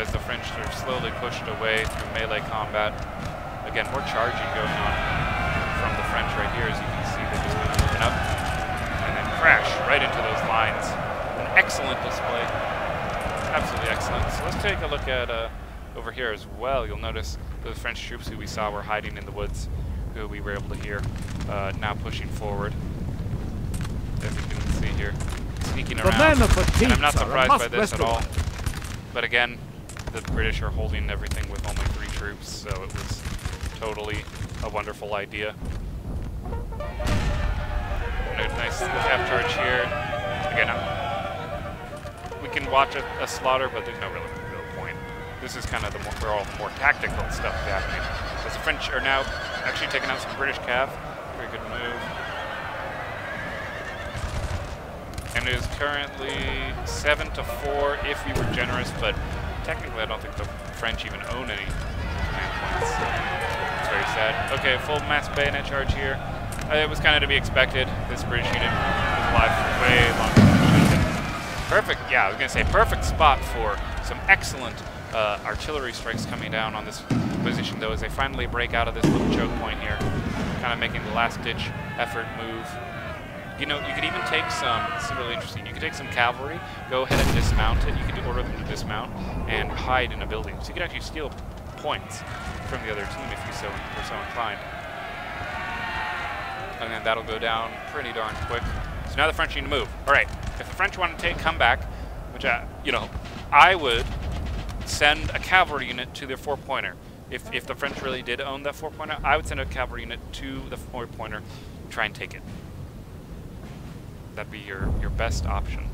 A: As the French are slowly pushed away through melee combat. Again, more charging going on from the French right here, as you can see. They just kind of open up and then crash right into those lines. An excellent display. Absolutely excellent. So let's take a look at uh, over here as well. You'll notice those French troops who we saw were hiding in the woods, who we were able to hear, uh, now pushing forward. As you can see here, sneaking
B: The
A: around. And I'm not surprised by this at all. But again, the British are holding everything with only three troops, so it was totally a wonderful idea. Nice cav charge here. Again, I'm- we can watch a, a slaughter, but there's no real, real point. This is kind of the more, all more tactical stuff happening. As the French are now actually taking out some British cav. Very good move. And it is currently 7 to 4 if we were generous, but technically I don't think the French even own any command points. Very sad. Okay, full mass bayonet charge here. Uh, it was kind of to be expected. This British unit was alive for way longer. Perfect, yeah, I was going to say perfect spot for some excellent uh, artillery strikes coming down on this position, though, as they finally break out of this little choke point here, kind of making the last-ditch effort move. You know, you could even take some, this is really interesting, you could take some cavalry, go ahead and dismount it, you could order them to dismount, and hide in a building. So you could actually steal points from the other team if you so were so inclined. And then that'll go down pretty darn quick. So now the French need to move. All right, if the French want to take comeback, which I, you know, I would send a cavalry unit to their four-pointer. If, if the French really did own that four-pointer, I would send a cavalry unit to the four-pointer, try and take it. That'd be your, your best option.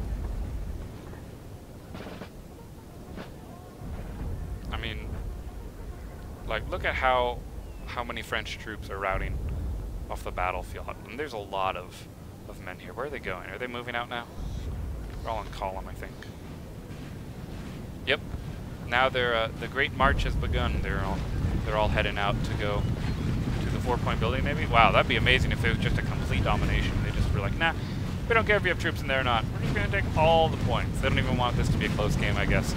A: I mean, like, look at how how many French troops are routing off the battlefield. And there's a lot of, of men here. Where are they going? Are they moving out now? They're all in column, I think. Yep. Now they're uh, the Great March has begun. They're all they're all heading out to go to the four-point building. Maybe. Wow, that'd be amazing if it was just a complete domination. They just were like, nah, we don't care if you have troops in there or not. We're just gonna take all the points. They don't even want this to be a close game, I guess.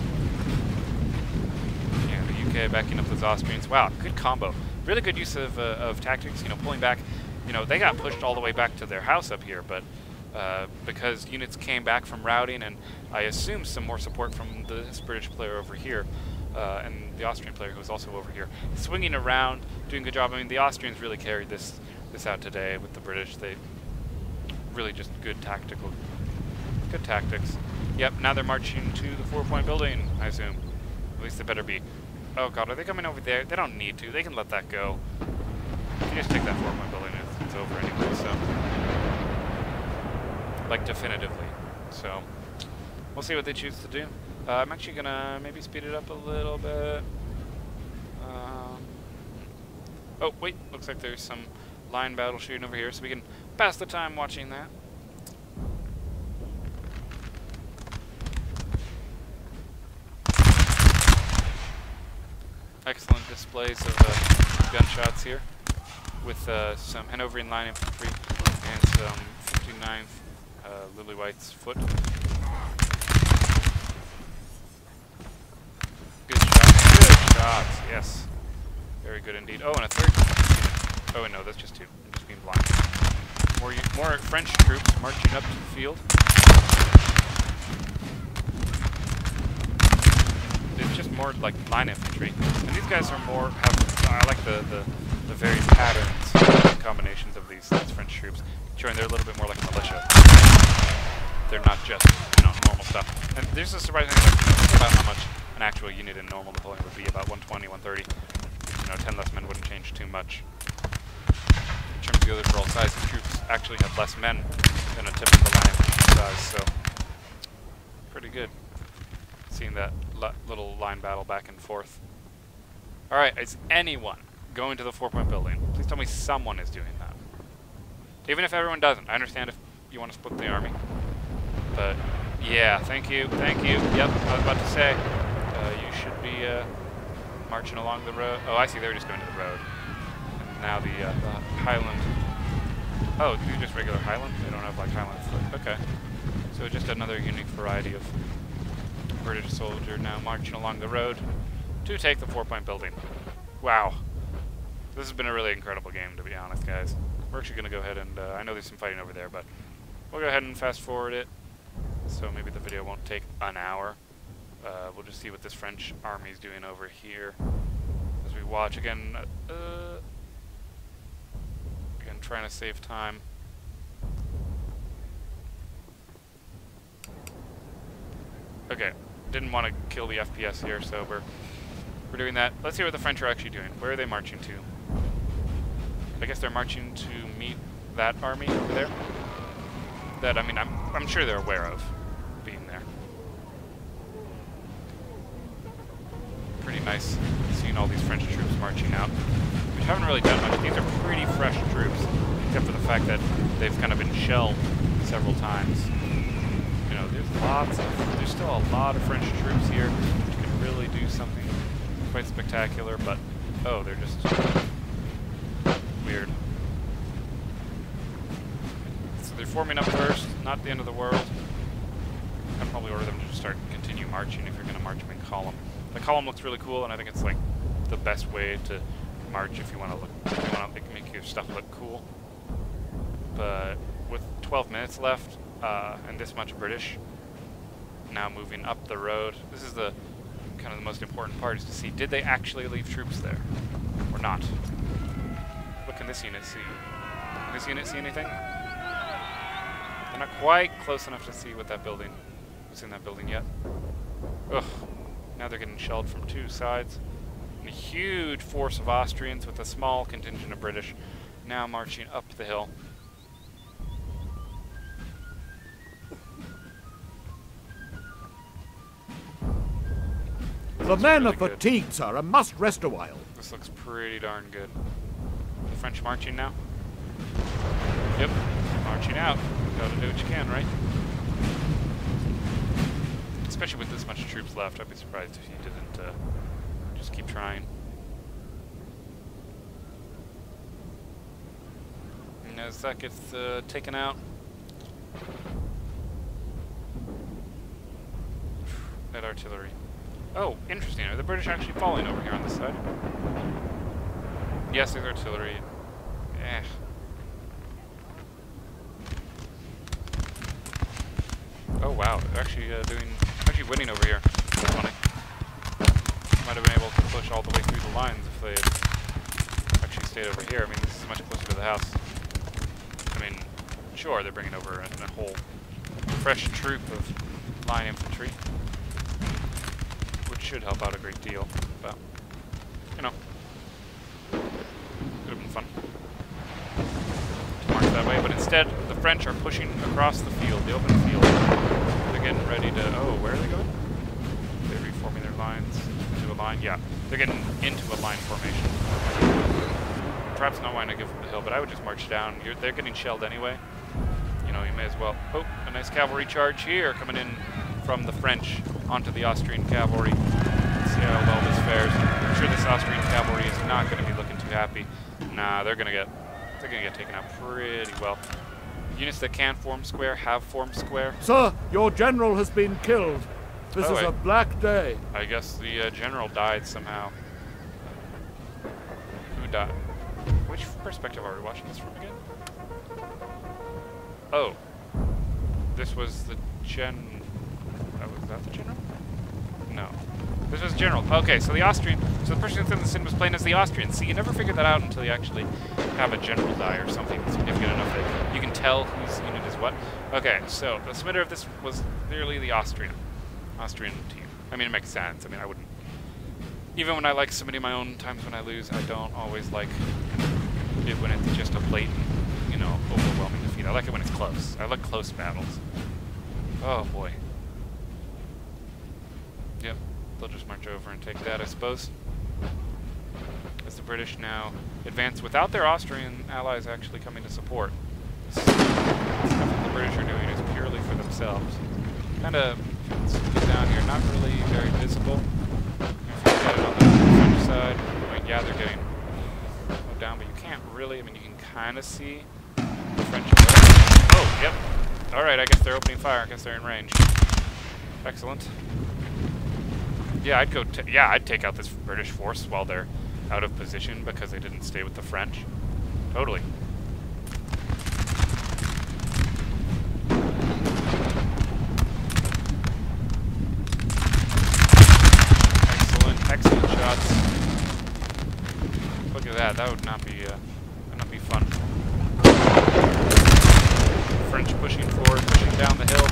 A: The UK backing up those Austrians. Wow, good combo. Really good use of, uh, of tactics. You know, pulling back. You know, they got pushed all the way back to their house up here, but uh, because units came back from routing, and I assume some more support from this British player over here, uh, and the Austrian player who was also over here, swinging around, doing a good job. I mean, the Austrians really carried this this out today with the British. They really just good tactical, good tactics. Yep, now they're marching to the four-point building, I assume. At least they better be. Oh god, are they coming over there? They don't need to. They can let that go. You just take that four-point building, it's, it's over anyway, so... Like, definitively. So, we'll see what they choose to do. Uh, I'm actually gonna maybe speed it up a little bit. Um, oh, wait, looks like there's some line battle shooting over here, so we can pass the time watching that. Excellent displays of uh, gunshots here with uh, some Hanoverian line infantry and some 59th uh, Lily White's foot. Good shots. Good shots. Yes. Very good indeed. Oh, and a third. Oh, no, that's just two. I'm just being blind. More, more French troops marching up to the field. It's just more like line infantry. And these guys are more, have, I like the, the, the varied patterns and combinations of these, these French troops, showing they're a little bit more like a militia. They're not just, you know, normal stuff. And there's a surprising thing about how much an actual unit in normal Napoleon would be, about 120, 130. You know, 10 less men wouldn't change too much. In terms of the overall size, the troops actually have less men than a typical line size, so pretty good seeing that little line battle back and forth. Alright, is anyone going to the four-point building? Please tell me someone is doing that. Even if everyone doesn't. I understand if you want to split the army. But, yeah, thank you, thank you. Yep, I was about to say, uh, you should be uh, marching along the road. Oh, I see, they were just going to the road. And now the, uh, the Highland... Oh, these are just regular Highland? They don't have, like, Highland. Okay. So just another unique variety of British soldier now marching along the road to take the four-point building. Wow. This has been a really incredible game, to be honest, guys. We're actually going to go ahead and... Uh, I know there's some fighting over there, but we'll go ahead and fast-forward it. So maybe the video won't take an hour. Uh, we'll just see what this French army is doing over here. As we watch, again... Uh, again, trying to save time. Okay, didn't want to kill the FPS here, so we're, we're doing that. Let's see what the French are actually doing. Where are they marching to? I guess they're marching to meet that army over there. That, I mean, I'm, I'm sure they're aware of being there. Pretty nice seeing all these French troops marching out. We haven't really done much. These are pretty fresh troops, except for the fact that they've kind of been shelled several times lots of, there's still a lot of French troops here, which can really do something quite spectacular, but, oh, they're just weird. So they're forming up first, not the end of the world. I'd probably order them to just start continue marching if you're going to march them in column. The column looks really cool, and I think it's like the best way to march if you want to look, if you want to make your stuff look cool. But with 12 minutes left, uh, and this much British, now moving up the road. This is the kind of the most important part is to see did they actually leave troops there or not. What can this unit see? Can this unit see anything? They're not quite close enough to see what that building what's in that building yet. Ugh. Now they're getting shelled from two sides. And a huge force of Austrians with a small contingent of British now marching up the hill.
B: The men really are fatigued, sir, and must rest a while.
A: This looks pretty darn good. The French marching now? Yep, marching out. Gotta do what you can, right? Especially with this much troops left, I'd be surprised if he didn't uh, just keep trying. And as that gets uh, taken out, that artillery. Oh, interesting. Are the British actually falling over here on this side? Yes, there's artillery. Eh. Oh wow, they're actually uh, doing, actually winning over here. That's funny. Might have been able to push all the way through the lines if they had actually stayed over here. I mean, this is much closer to the house. I mean, sure, they're bringing over a, a whole fresh troop of line infantry, should help out a great deal, but, you know, could have been fun to march that way, but instead, the French are pushing across the field, the open field. They're getting ready to, oh, where are they going? They're reforming their lines into a line, yeah, they're getting into a line formation. Perhaps not wanting to give them the hill, but I would just march down. You're, they're getting shelled anyway. You know, you may as well. Oh, a nice cavalry charge here coming in from the French onto the Austrian cavalry. Let's see how well this fares. I'm sure this Austrian cavalry is not going to be looking too happy. Nah, they're going to get they're going to get taken out pretty well. Units that can form square have formed square.
B: Sir, your general has been killed. This
A: Oh,
B: is
A: I-
B: a black day.
A: I guess the uh, general died somehow. Who died? Which perspective are we watching this from again? Oh. This was the gen... Oh, was that the general? No. This was general. Okay, so the Austrian... So the person that's in the sin was playing as the Austrian. See, you never figure that out until you actually have a general die or something significant enough that you can tell whose unit is what. Okay, so the submitter of this was clearly the Austrian. Austrian team. I mean, it makes sense. I mean, I wouldn't... Even when I like somebody my own times when I lose, I don't always like it when it's just a blatant, you know, overwhelming defeat. I like it when it's close. I like close battles. Oh, boy. Yep, they'll just march over and take that, I suppose. As the British now advance without their Austrian allies actually coming to support. That the British are doing is purely for themselves. Kind of down here, not really very visible. If you look it on the French side, I mean, yeah, they're getting down, but you can't really. I mean, you can kind of see the French. Oh, yep. All right, I guess they're opening fire. I guess they're in range. Excellent. Yeah, I'd go. Yeah, I'd take out this British force while they're out of position because they didn't stay with the French. Totally. Excellent, excellent shots. Look at that. That would not be. Uh, would not be fun. French pushing forward, pushing down the hill.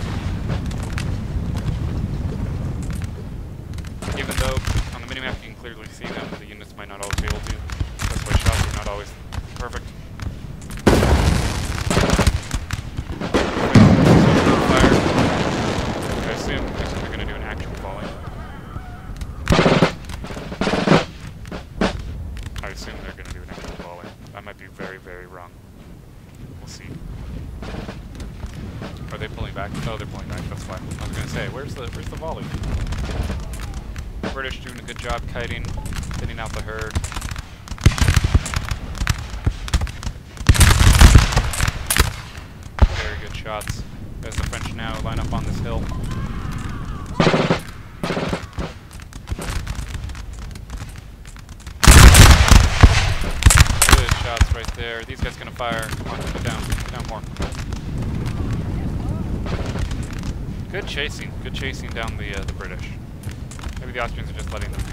A: Even though on the minimap you can clearly see them, the units might not always be able to. That's why shots are not always perfect. Fire. I assume, I assume they're going to do an actual volley. I assume they're going to do an actual volley. I might be very, very wrong. We'll see. Are they pulling back? Oh, they're pulling back. That's fine. I was going to say, where's the where's the volley? British doing a good job kiting, thinning out the herd. Very good shots. As the French now line up on this hill. Good shots right there. These guys gonna fire. Come on, get down, get down more. Good chasing. Good chasing down the uh, the British. Maybe the Austrians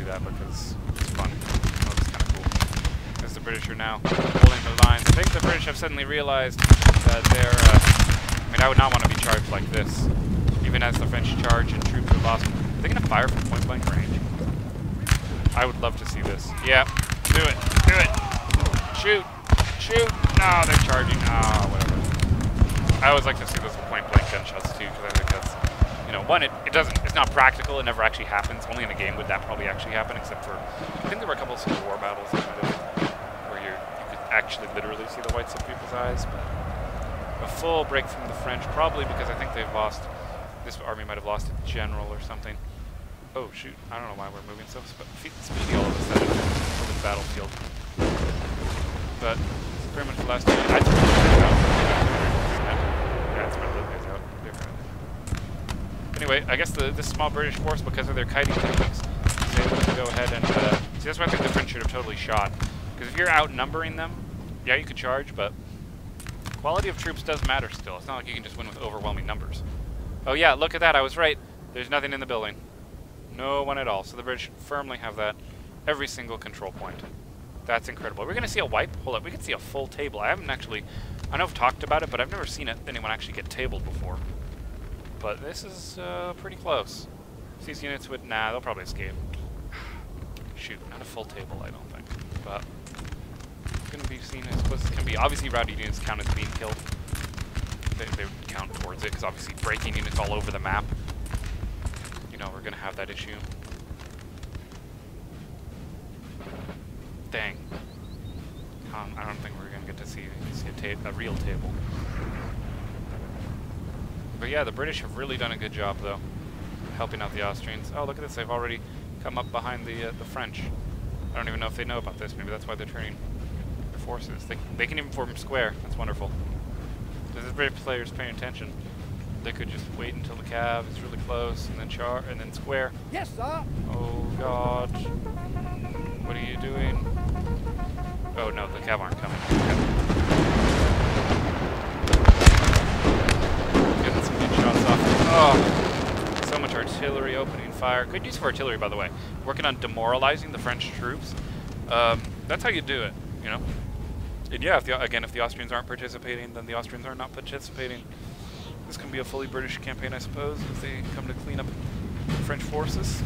A: that because it's fun. It's kind of cool. As the British are now holding the lines. I think the British have suddenly realized that they're... Uh, I mean, I would not want to be charged like this. Even as the French charge and troops are lost. Are they going to fire from point-blank range? I would love to see this. Yeah, do it. Do it. Shoot. Shoot. No, they're charging. Ah, whatever. I always like to see those point-blank gunshots too, because I think that's you know, one, it, not practical, it never actually happens. Only in a game would that probably actually happen, except for, I think there were a couple of Civil War battles might have, where you could actually literally see the whites of people's eyes, but a full break from the French, probably because I think they've lost, this army might have lost a general or something. Oh, shoot, I don't know why we're moving so sp speedy all of a sudden over the battlefield. But, it's pretty much the last time, I those out. Yeah, I threw those guys out. They're kind of Anyway, I guess the, this small British force, because of their kiting techniques, is able to go ahead and... Uh, see, that's why I think the French should have totally shot. Because if you're outnumbering them, yeah, you could charge, but quality of troops does matter still. It's not like you can just win with overwhelming numbers. Oh yeah, look at that. I was right. There's nothing in the building. No one at all. So the British firmly have that every single control point. That's incredible. We're going to see a wipe. Hold up. We can see a full table. I haven't actually... I know I've talked about it, but I've never seen it, anyone actually get tabled before. But this is uh, pretty close. These units would... Nah, they'll probably escape. Shoot, not a full table, I don't think. But... It's going to be seen, I suppose it can be... Obviously, rowdy units count as being killed. They, they would count towards it, because obviously breaking units all over the map. You know, we're going to have that issue. Dang. Um, I don't think we're going to get to see, see a, a real table. But yeah, the British have really done a good job, though, helping out the Austrians. Oh, look at this. They've already come up behind the uh, the French. I don't even know if they know about this. Maybe that's why they're turning their forces. They, they can even form square. That's wonderful. Because the British players paying attention. They could just wait until the cav is really close, and then char, and then square.
B: Yes, sir.
A: Oh God. What are you doing? Oh no, the cav aren't coming. Getting some good shots off. Oh, so much artillery opening fire. Good use of artillery, by the way. Working on demoralizing the French troops. Um, that's how you do it, you know. And yeah, if the, again, if the Austrians aren't participating, then the Austrians are not participating. This can be a fully British campaign, I suppose, if they come to clean up French forces.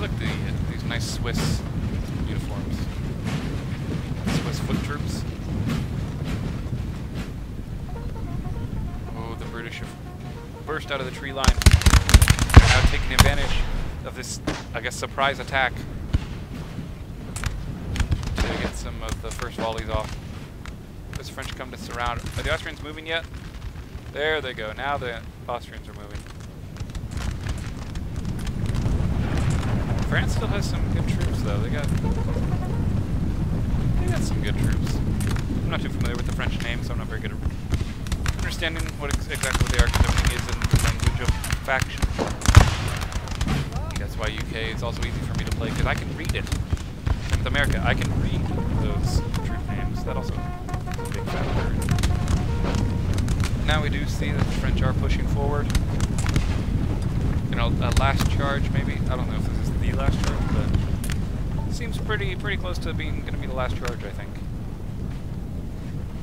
A: look, the, these nice Swiss out of the tree line. Now taking advantage of this, I guess, surprise attack to get some of the first volleys off. Does French come to surround? Are the Austrians moving yet? There they go. Now the Austrians are moving. France still has some good troops, though. They got they got some good troops. I'm not too familiar with the French names, so I'm not very good at understanding what ex exactly what they are, is in faction. That's why UK is also easy for me to play, because I can read it. With America, I can read those troop names. That also is a big factor. Now we do see that the French are pushing forward. You know, a last charge, maybe. I don't know if this is the last charge, but seems pretty pretty close to being going to be the last charge, I think.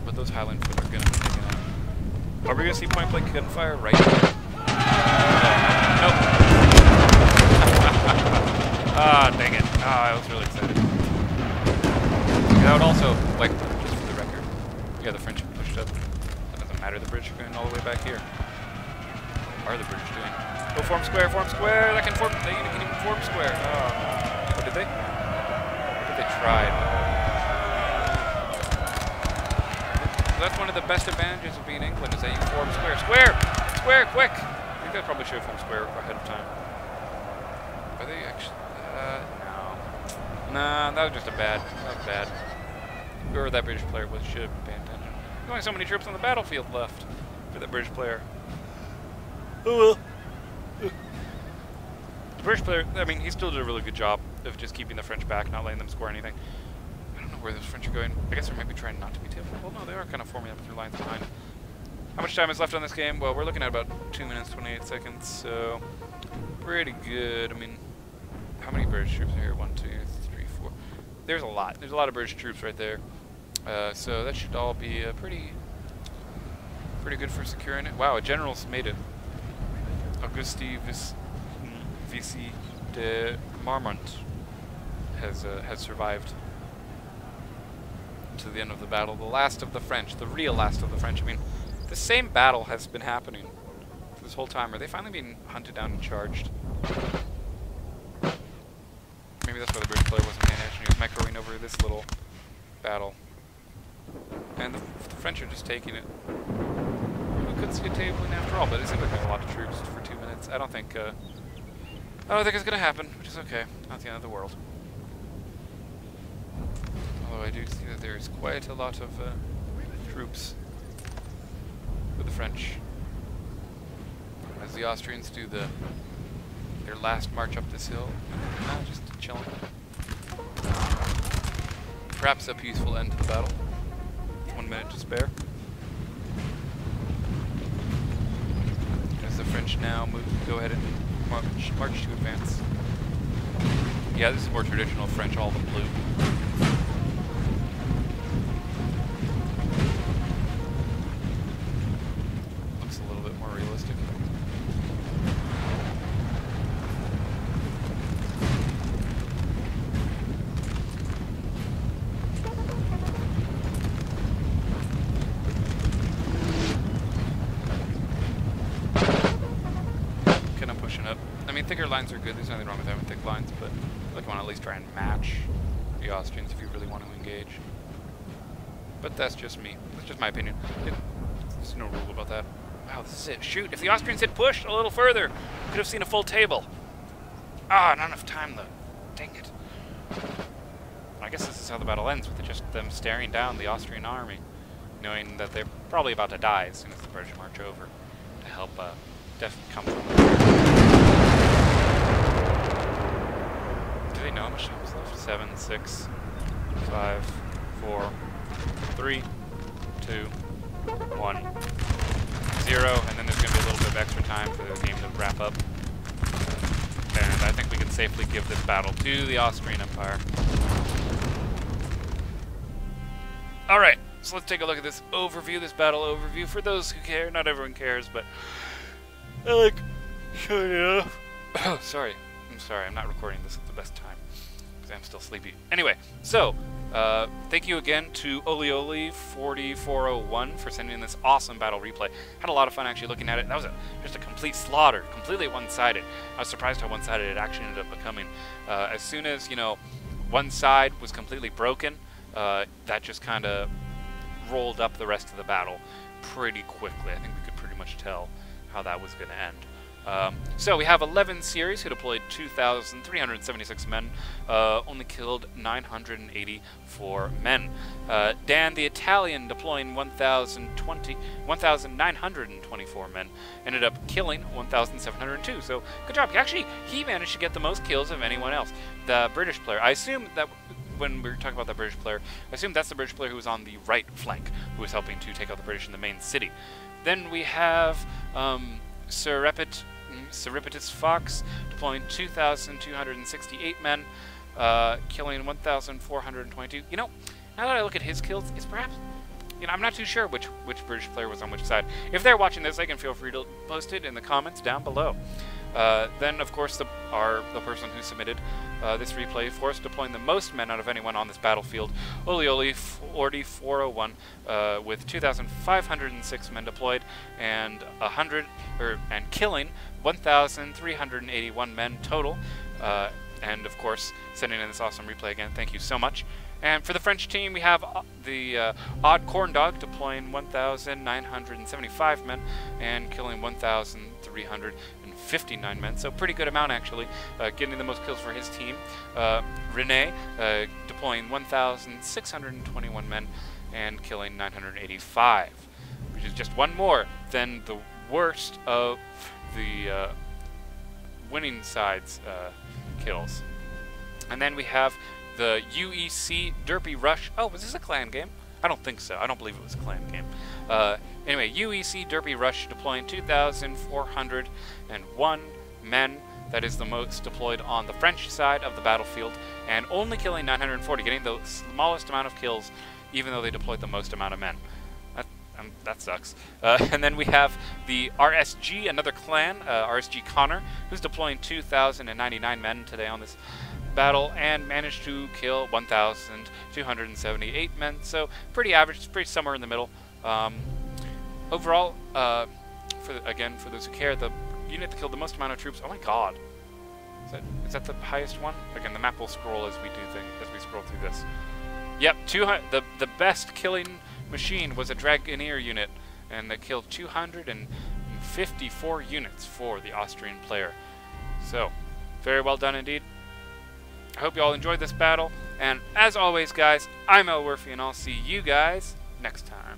A: But those Highland foot are going to be taken out. Are we going to see point blank gunfire right here? Ah, dang it. Ah, I was really excited. That would also, like, just for the record, yeah, the French pushed up. It doesn't matter, the British are going all the way back here. What are the British doing? Go form square, form square. That can form. They can even form square. Oh. What did they? What did they try? That's one of the best advantages of being England is that you form square. Square! Square, quick! I think I probably should have formed square ahead of time. Are they actually? Uh, no. Nah, that was just a bad. That was bad. Whoever that British player was should have been paying attention. There's only so many troops on the battlefield left for that British player. Oh well. The British player, I mean, he still did a really good job of just keeping the French back, not letting them score anything. I don't know where those French are going. I guess they're maybe trying not to be tabled. Well, no, they are kind of forming up through lines behind. How much time is left on this game? Well, we're looking at about 2 minutes, 28 seconds, so pretty good. I mean, how many British troops are here? One, two, three. There's a lot. There's a lot of British troops right there. Uh, so that should all be uh, pretty, pretty good for securing it. Wow, a general's made it. Auguste Viesse de Marmont has uh, has survived to the end of the battle. The last of the French, the real last of the French. I mean, the same battle has been happening this whole time. Are they finally being hunted down and charged? Maybe that's why the British player wasn't paying attention. He was microwing over this little battle. And the, the French are just taking it. We could see a table tabling after all, but it seems a lot of troops for two minutes. I don't think, uh, I don't think it's gonna happen, which is okay. Not the end of the world. Although I do see that there's quite a lot of uh, troops with the French. As the Austrians do the their last march up this hill. Just chilling perhaps a peaceful end to the battle. One minute to spare. As the French now move, go ahead and march, march to advance. Yeah, this is more traditional French, all the blue. But that's just me. That's just my opinion. There's no rule about that. Wow, this is it. Shoot, if the Austrians had pushed a little further, could have seen a full table. Ah, not enough time though. Dang it. I guess this is how the battle ends, with just them staring down the Austrian army, knowing that they're probably about to die as soon as the British march over to help uh, def come from the. Do they know how much time is left? Seven, six, five, four, three, two, one, zero, and then there's going to be a little bit of extra time for the game to wrap up. And I think we can safely give this battle to the Austrian Empire. Alright, so let's take a look at this overview, this battle overview. For those who care, not everyone cares, but I like showing it off. Oh, sorry. I'm sorry, I'm not recording this at the best time because I'm still sleepy. Anyway, so uh, thank you again to Olioli4401 for sending in this awesome battle replay. Had a lot of fun actually looking at it. That was a, just a complete slaughter, completely one-sided. I was surprised how one-sided it actually ended up becoming. Uh, as soon as, you know, one side was completely broken, uh, that just kind of rolled up the rest of the battle pretty quickly. I think we could pretty much tell how that was going to end. Um, so we have 11 series who deployed 2,376 men, uh, only killed 984 men. Uh, Dan the Italian deploying 1,020, 1,924 men, ended up killing 1,702. So good job. Actually, he managed to get the most kills of anyone else. The British player. I assume that when we were talking about the British player, I assume that's the British player who was on the right flank, who was helping to take out the British in the main city. Then we have um, Sir Repit Seripitus Fox, deploying 2,268 men, uh, killing 1,422. You know, now that I look at his kills, it's perhaps, you know, I'm not too sure which which British player was on which side. If they're watching this, they can feel free to post it in the comments down below. Uh, then, of course, the, our, the person who submitted uh, this replay for us, deploying the most men out of anyone on this battlefield, Olioli 4401, uh, with 2,506 men deployed and 100 or and killing 1,381 men total. Uh, and of course, sending in this awesome replay again. Thank you so much. And for the French team, we have uh, the uh, Odd Corn Dog deploying 1,975 men and killing 1,359 men. So pretty good amount actually, uh, getting the most kills for his team. Uh, Rene uh, deploying 1,621 men and killing 985, which is just one more than the worst of the uh, winning side's kills. And then we have the UEC Derpy Rush. Oh, was this a clan game? I don't think so. I don't believe it was a clan game. Uh, anyway, UEC Derpy Rush deploying 2,401 men. That is the most deployed on the French side of the battlefield, and only killing 940, getting the smallest amount of kills, even though they deployed the most amount of men. That, um, that sucks. Uh, and then we have the RSG, another clan, uh, RSG Connor, who's deploying 2,099 men today on this battle and managed to kill 1,278 men. So pretty average, pretty somewhere in the middle. Um, overall, uh, for the, again, for those who care, the unit that killed the most amount of troops. Oh my God, is that is that the highest one? Again, the map will scroll as we do things as we scroll through this. Yep, 200. The the best killing machine was a Dragoneer unit, and that killed 254 units for the Austrian player. So, very well done indeed. I hope you all enjoyed this battle. And as always, guys, I'm El and I'll see you guys next time.